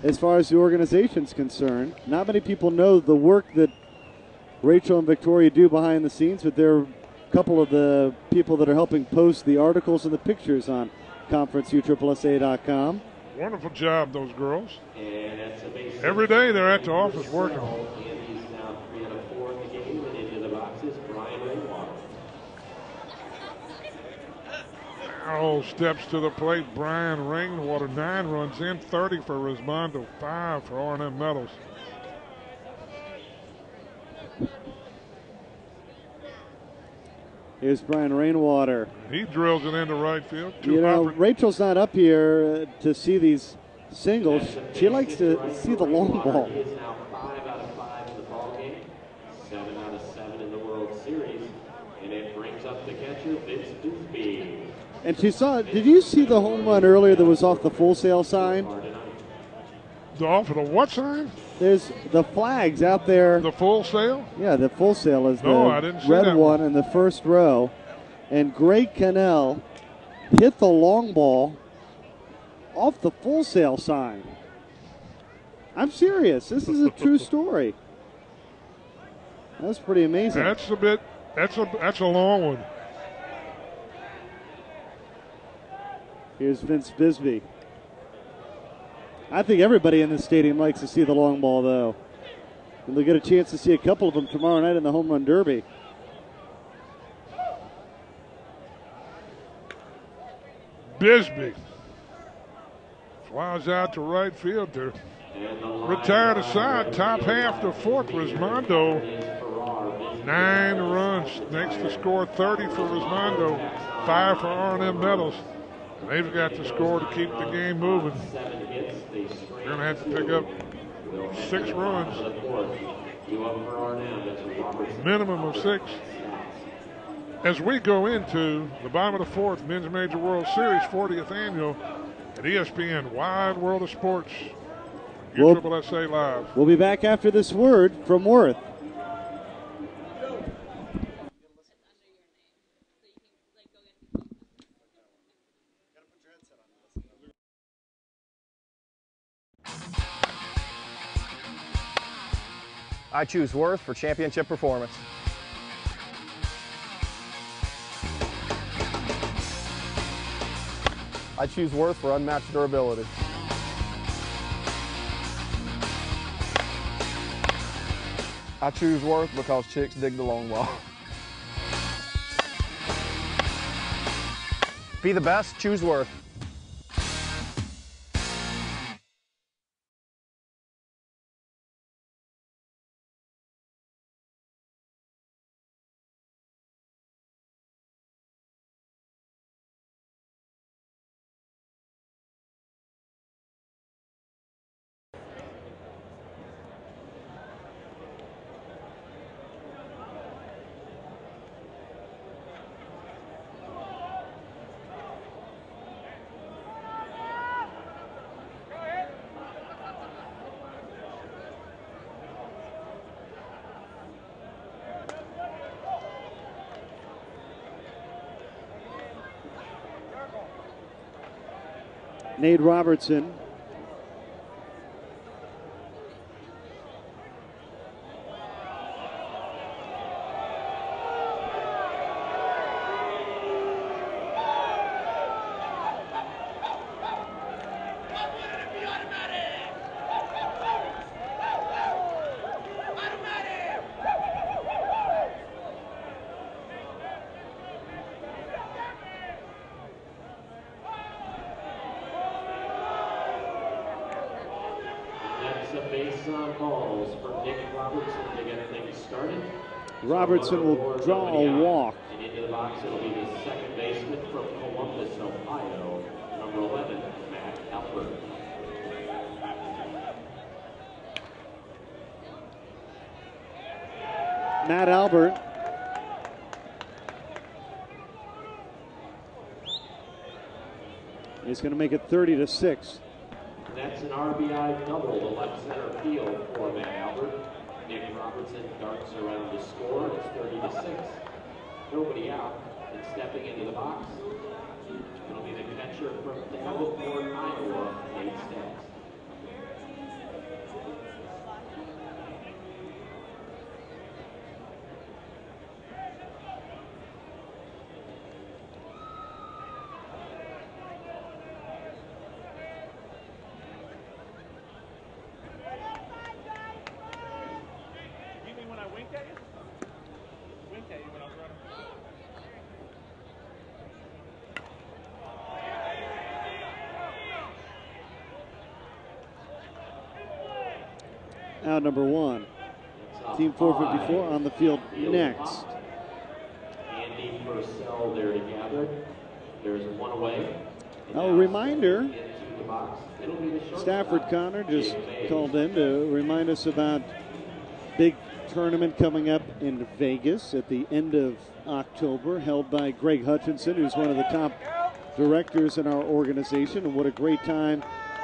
as far as the organization's concerned. Not many people know the work that Rachel and Victoria do behind the scenes, but they're a couple of the people that are helping post the articles and the pictures on conferenceussa.com. Wonderful job, those girls. And that's a base Every day they're at the office working. Now three out of four in the game, and into the boxes, Brian Rainwater. Oh, steps to the plate. Brian Rainwater, nine runs in, 30 for Resmondo, five for R&M Metals. Here's Brian Rainwater. He drills it into right field. Two You know, Rachel's not up here uh, to see these singles. She likes to see the long ball. He now five out of five in the ball game, seven out of seven in the World Series, and it brings up the catcher And she saw. Did you see the home run earlier that was off the full sail sign? The off of the what sign? There's the flags out there. The full sail? Yeah, the full sail is the No, I didn't see red one. in the first row. And Greg Connell hit the long ball off the full sail sign. I'm serious. This is a true story. That's pretty amazing. That's a bit. That's a that's a long one. Here's Vince Bisbee. I think everybody in this stadium likes to see the long ball, though. And they'll get a chance to see a couple of them tomorrow night in the home run derby. Bisbee flies out to right field there. Retired aside, top half to fourth. Bisbee Nine runs, out to score 30 for Resmondo, five for R&M Metals. They've got to score to keep the game moving. They You're gonna have to pick up six runs. bottom of the fourth. You up for Arnett, that's Robertson. Minimum of six. As we go into the bottom of the fourth Men's Major World Series 40th Annual at ESPN Wide World of Sports, Well- USSSA Live. We'll be back after this word from Worth. I choose Worth for championship performance. I choose Worth for unmatched durability. I choose Worth because chicks dig the long ball. Be the best, choose Worth. Nate Robertson. That's a base on balls for Nick Robertson to get things started. Robertson will draw a walk. And the box, it'll be the second baseman from Columbus, Ohio, number 11, Matt Albert. Matt Albert. He's going to make it 30 to 6. That's an RBI double to left center field for Matt Albert. Robertson darts around to score. It's 30 to 6. Nobody out. And stepping into the box, it'll be the catcher from Davenport, Iowa, Nate Stacks. You mean when I winked at you? Winked at you when I was running. Out number one. Team 454 on the field next. Andy Purcell there to gather. There's one away. And Oh, reminder, Into the box. It'll be the shortstop, Stafford Connor just called in to remind us about big tournament coming up in Vegas at the end of October, held by Greg Hutchinson, who's one of the top directors in our organization. And what a great time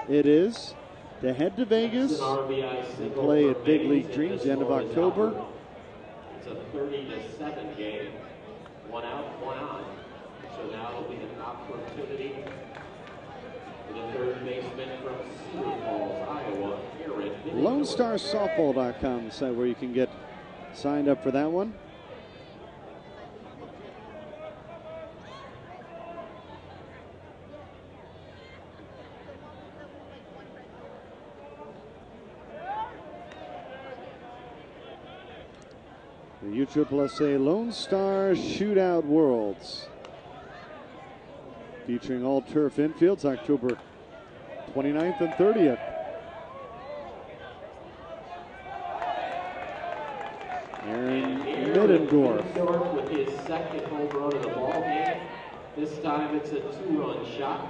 it is to head to Vegas. It's an RBI single play at Big League Dreams, end of October. It's a 30 to 7 game. One out, one on. So now it'll be an opportunity for the third baseman from Cedar Falls, Iowa, Aaron. LoneStarSoftball.com, the site where you can get signed up for that one. The USSSA Lone Star Shootout Worlds. Featuring all turf infields October 29th and 30th. Aaron. Middendorf with his second home run of the ball game. This time it's a two-run shot.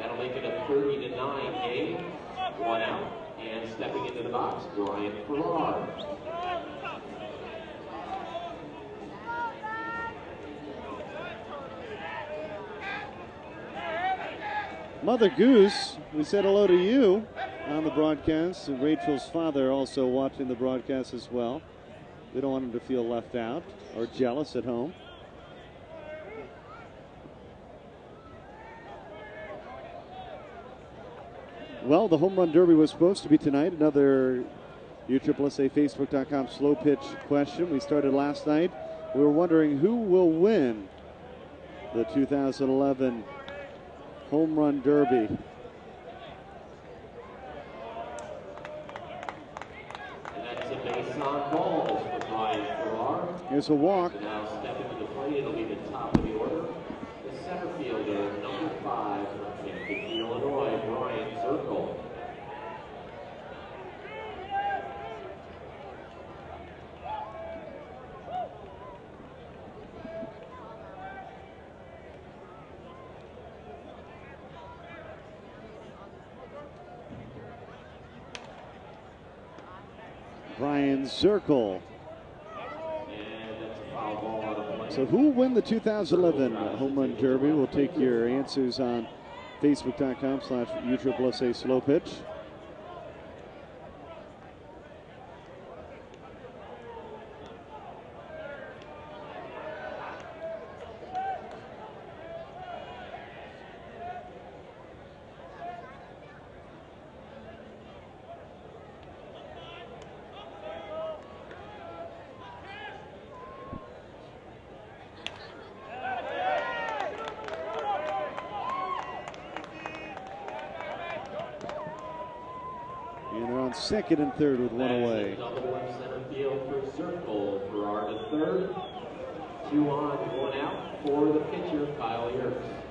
That'll make it a 30 to 9 game. One out. And stepping into the box, Brian Farrar. Mother Goose, we said hello to you on the broadcast. And Rachel's father also watching the broadcast as well. We don't want him to feel left out or jealous at home. Well, the home run derby was supposed to be tonight. Another USSSA Facebook.com slow pitch question. We started last night. We were wondering who will win the 2011 home run derby. And that's a base on balls for Brian Farrar. Here's a walk. And now stepping to the plate, it'll be the top of the order. The center fielder, number five from Kankakee, Illinois, Brian Zirkle. Brian Zirkle. And that's a foul ball out of play. So who will win the 2011 home run derby? We'll take your answers on facebook.com slash USSSA slow pitch. on second and third with one away. a double left center field for Zirkle. Farrar to third. Two on, one out for the pitcher, Kyle Yerks.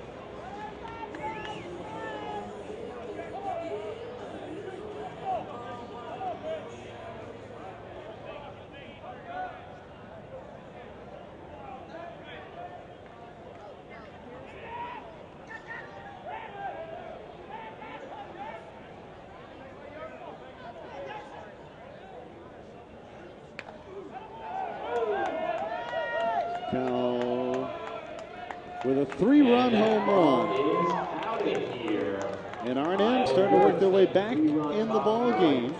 Cal with a three-run And that home ball run. Is out of here. And R&M starting to work their way back in the ball game.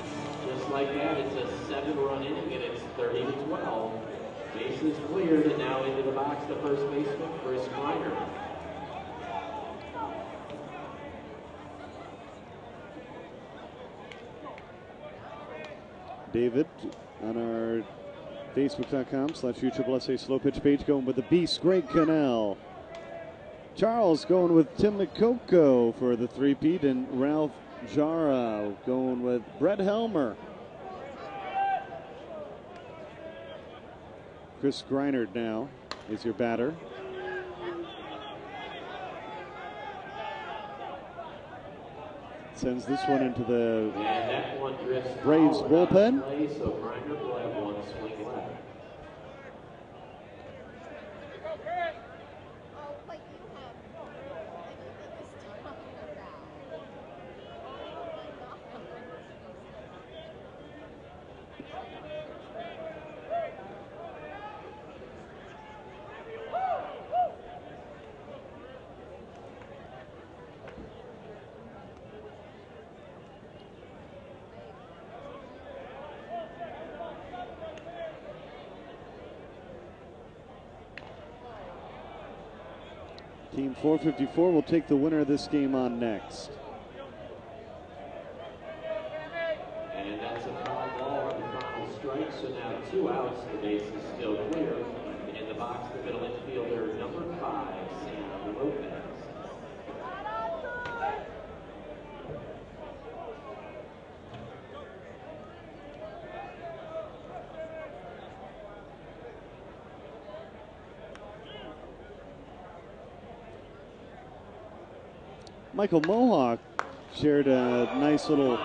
Just like that, it's a seven-run inning, and it's 30 to 12. Bases cleared, and now into the box, the first baseman, Chris Kleiner. David on our Facebook.com slash USSSA slow pitch page going with the Beast, Greg Connell. Charles going with Tim McCoco for the three-peat, and Ralph Jara going with Brett Helmer. Chris Greinert now is your batter. Sends this one into the And that one drifts Braves bullpen. Play, so Grinder will have one swing left. Oh, but you have anything to talk about. Oh my God. Team 454 will take the winner of this game on next. And that's a foul ball on the final strike, so now two outs, the base is still clear. And in the box, the middle infielder, number five, Sam Lopez. Michael Mohawk shared a nice little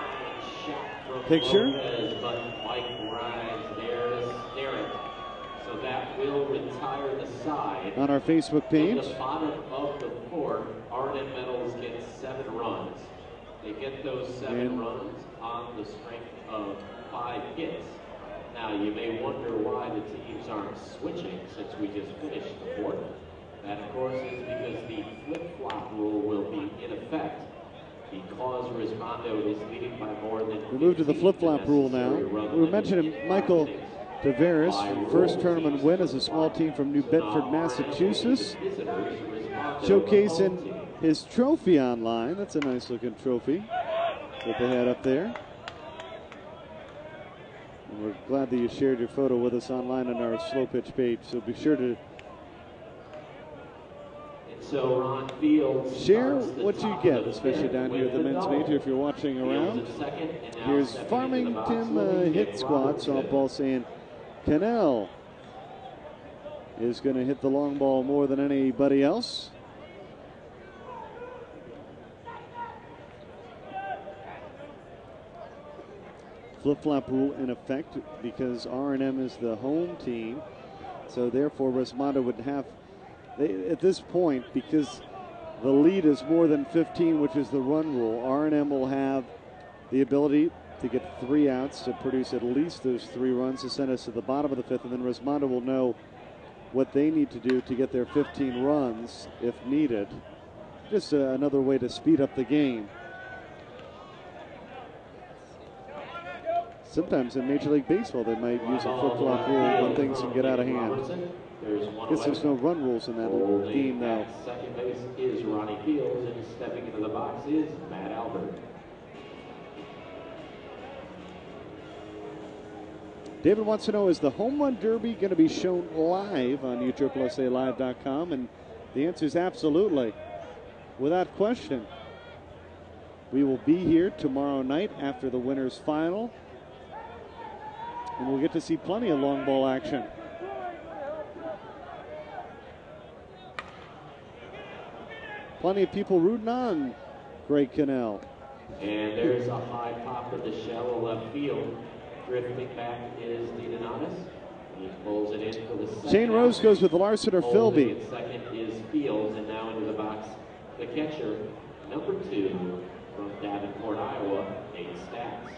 Picture. Lopez, but Mike Rhines there to snare it. So that will retire the side. on our Facebook page. the bottom of the fourth, R&M Metals gets seven runs. They get those seven And- runs on the strength of five hits. Now, you may wonder why the teams aren't switching since we just finished the fourth. That, of course, is because the flip-flop rule will be in effect because Resmondo is leading by more than We move to the flip-flop rule now. We were mentioning Michael. Tavares, first tournament win as a small team from New Bedford, Massachusetts. the visitors, Resmondo, the Showcasing his trophy online. That's a nice looking trophy that they had up there. And we're glad that you shared your photo with us online on our slow pitch page. So be sure to so Ron Fields share the what you get, especially down here at the with men's double. major if you're watching around. second, Here's stepping into the box Farmington uh, hit squad softball saying Connell is going to hit the long ball more than anybody else. Flip-flop rule in effect because R&M is the home team, so therefore Resmondo would have they, at this point because the lead is more than 15, which is the run rule. R&M will have the ability to get three outs to produce at least those three runs to send us to the bottom of the fifth, and then Resmondo will know what they need to do to get their 15 runs if needed. Just uh, another way to speed up the game. Sometimes in Major League Baseball, they might use a flip flop rule when things can get out of hand. Robertson. There's one Guess there's no run rules in that Holding game, at Second base is Ronnie Fields, and stepping into the box is Matt Albert. David wants to know is the Home Run Derby going to be shown live on USSALive.com? And the answer is absolutely, without question. We will be here tomorrow night after the winners final. And we'll get to see plenty of long ball action. Plenty of people rooting on Greg Connell. And there's a high pop of the shallow left field. Drifting back is DeDonatis. He pulls it in for the second. Shane Rose out. goes with Larson or Philby. second is Fields, and now into the box, the catcher, number two from Davenport, Iowa, Nate Stacks.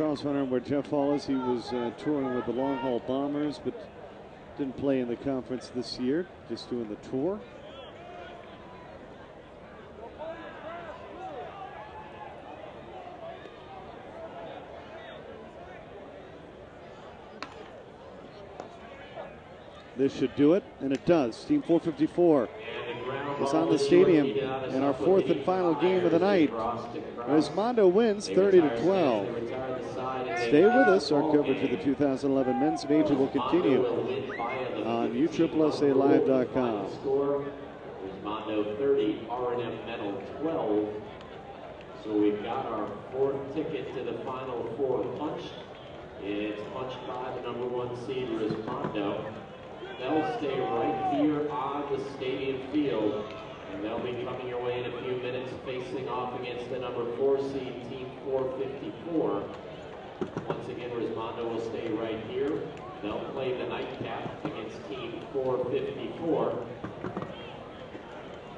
Charles wondering where Jeff Hall is. He was uh, touring with the Long Haul Bombers, but didn't play in the conference this year, just doing the tour. This should do it, and it does. Team 454 is on the stadium in our fourth and final game of the night. Resmondo wins 30 to 12. Stay with us. Our coverage of the 2011 men's major will continue on. Score, Resmondo 30, R&M Metal 12. So we've got our fourth ticket to the final four punched. It's punched by the number one seed, Resmondo. They'll stay right here on the stadium field, and they'll be coming your way in a few minutes, facing off against the number four seed, Team 454. Once again, Resmondo will stay right here. They'll play the nightcap against Team 454.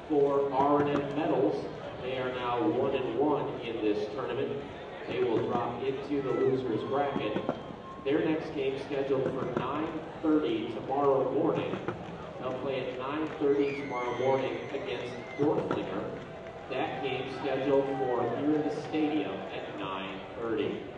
For R&M Metals, they are now one and one in this tournament. They will drop into the losers bracket. Their next game scheduled for 9:30 tomorrow morning. They'll play at 9:30 tomorrow morning against Dorflinger. That game scheduled for here in the stadium at 9:30.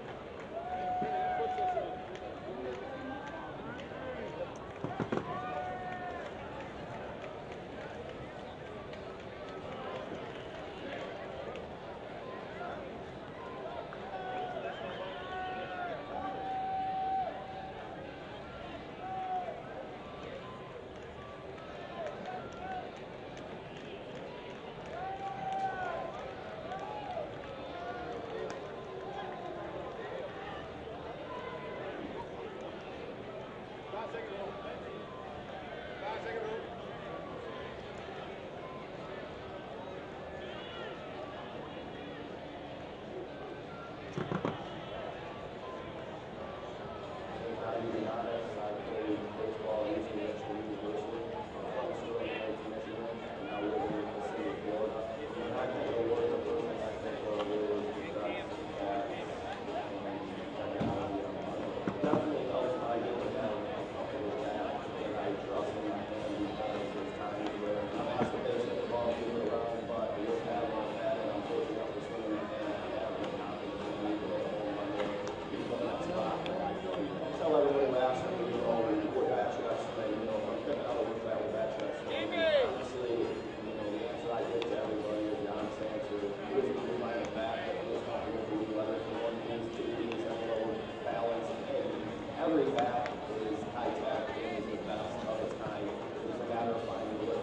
Every bat is high tech and is the best of its kind. It's a matter of finding the.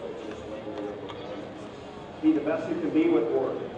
Be the best you can be with work.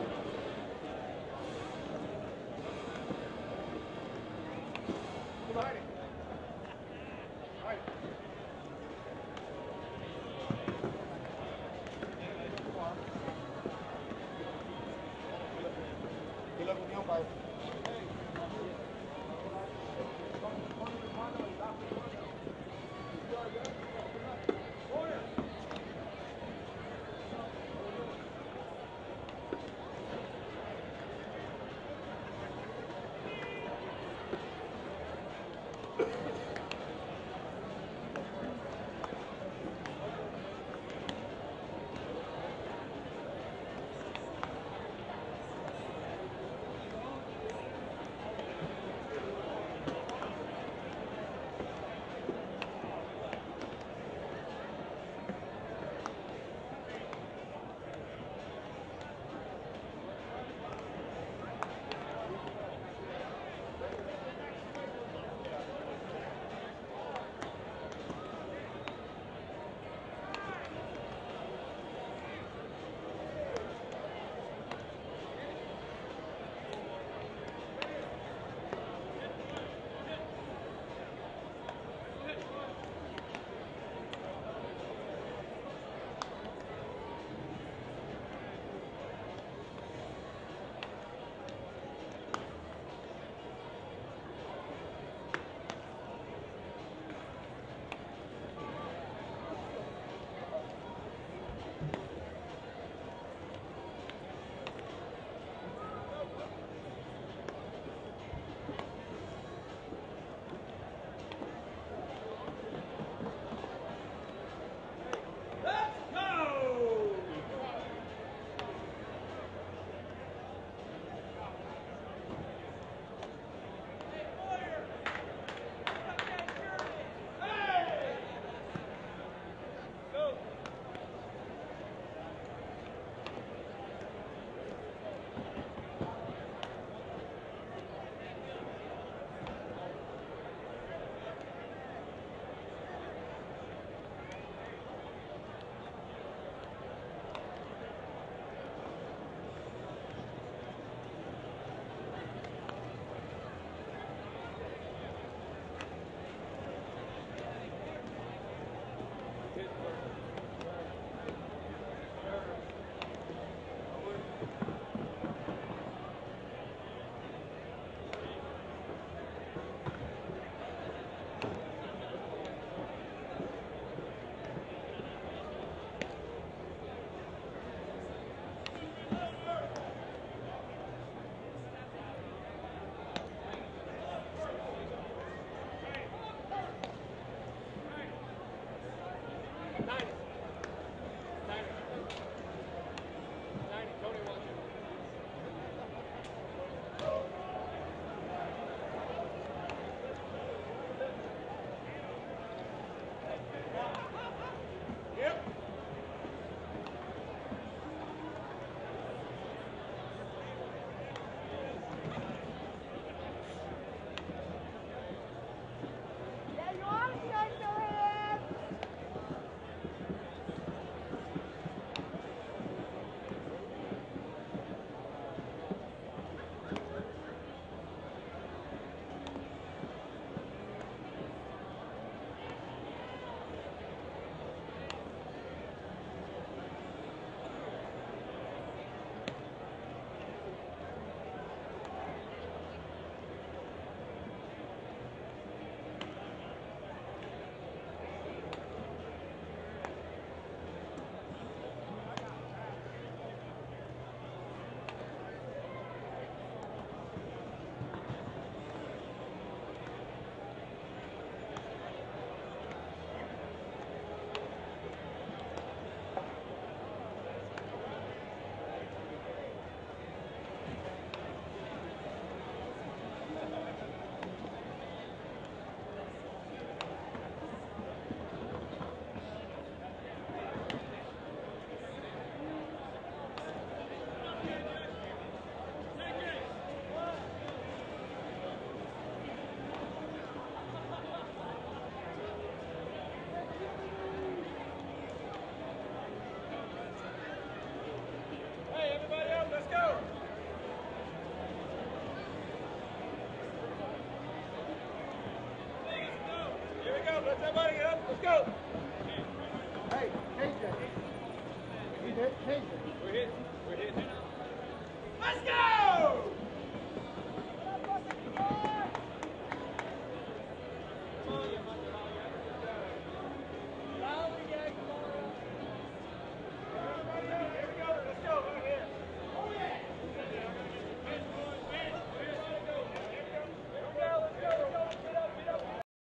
Everybody up, let's go.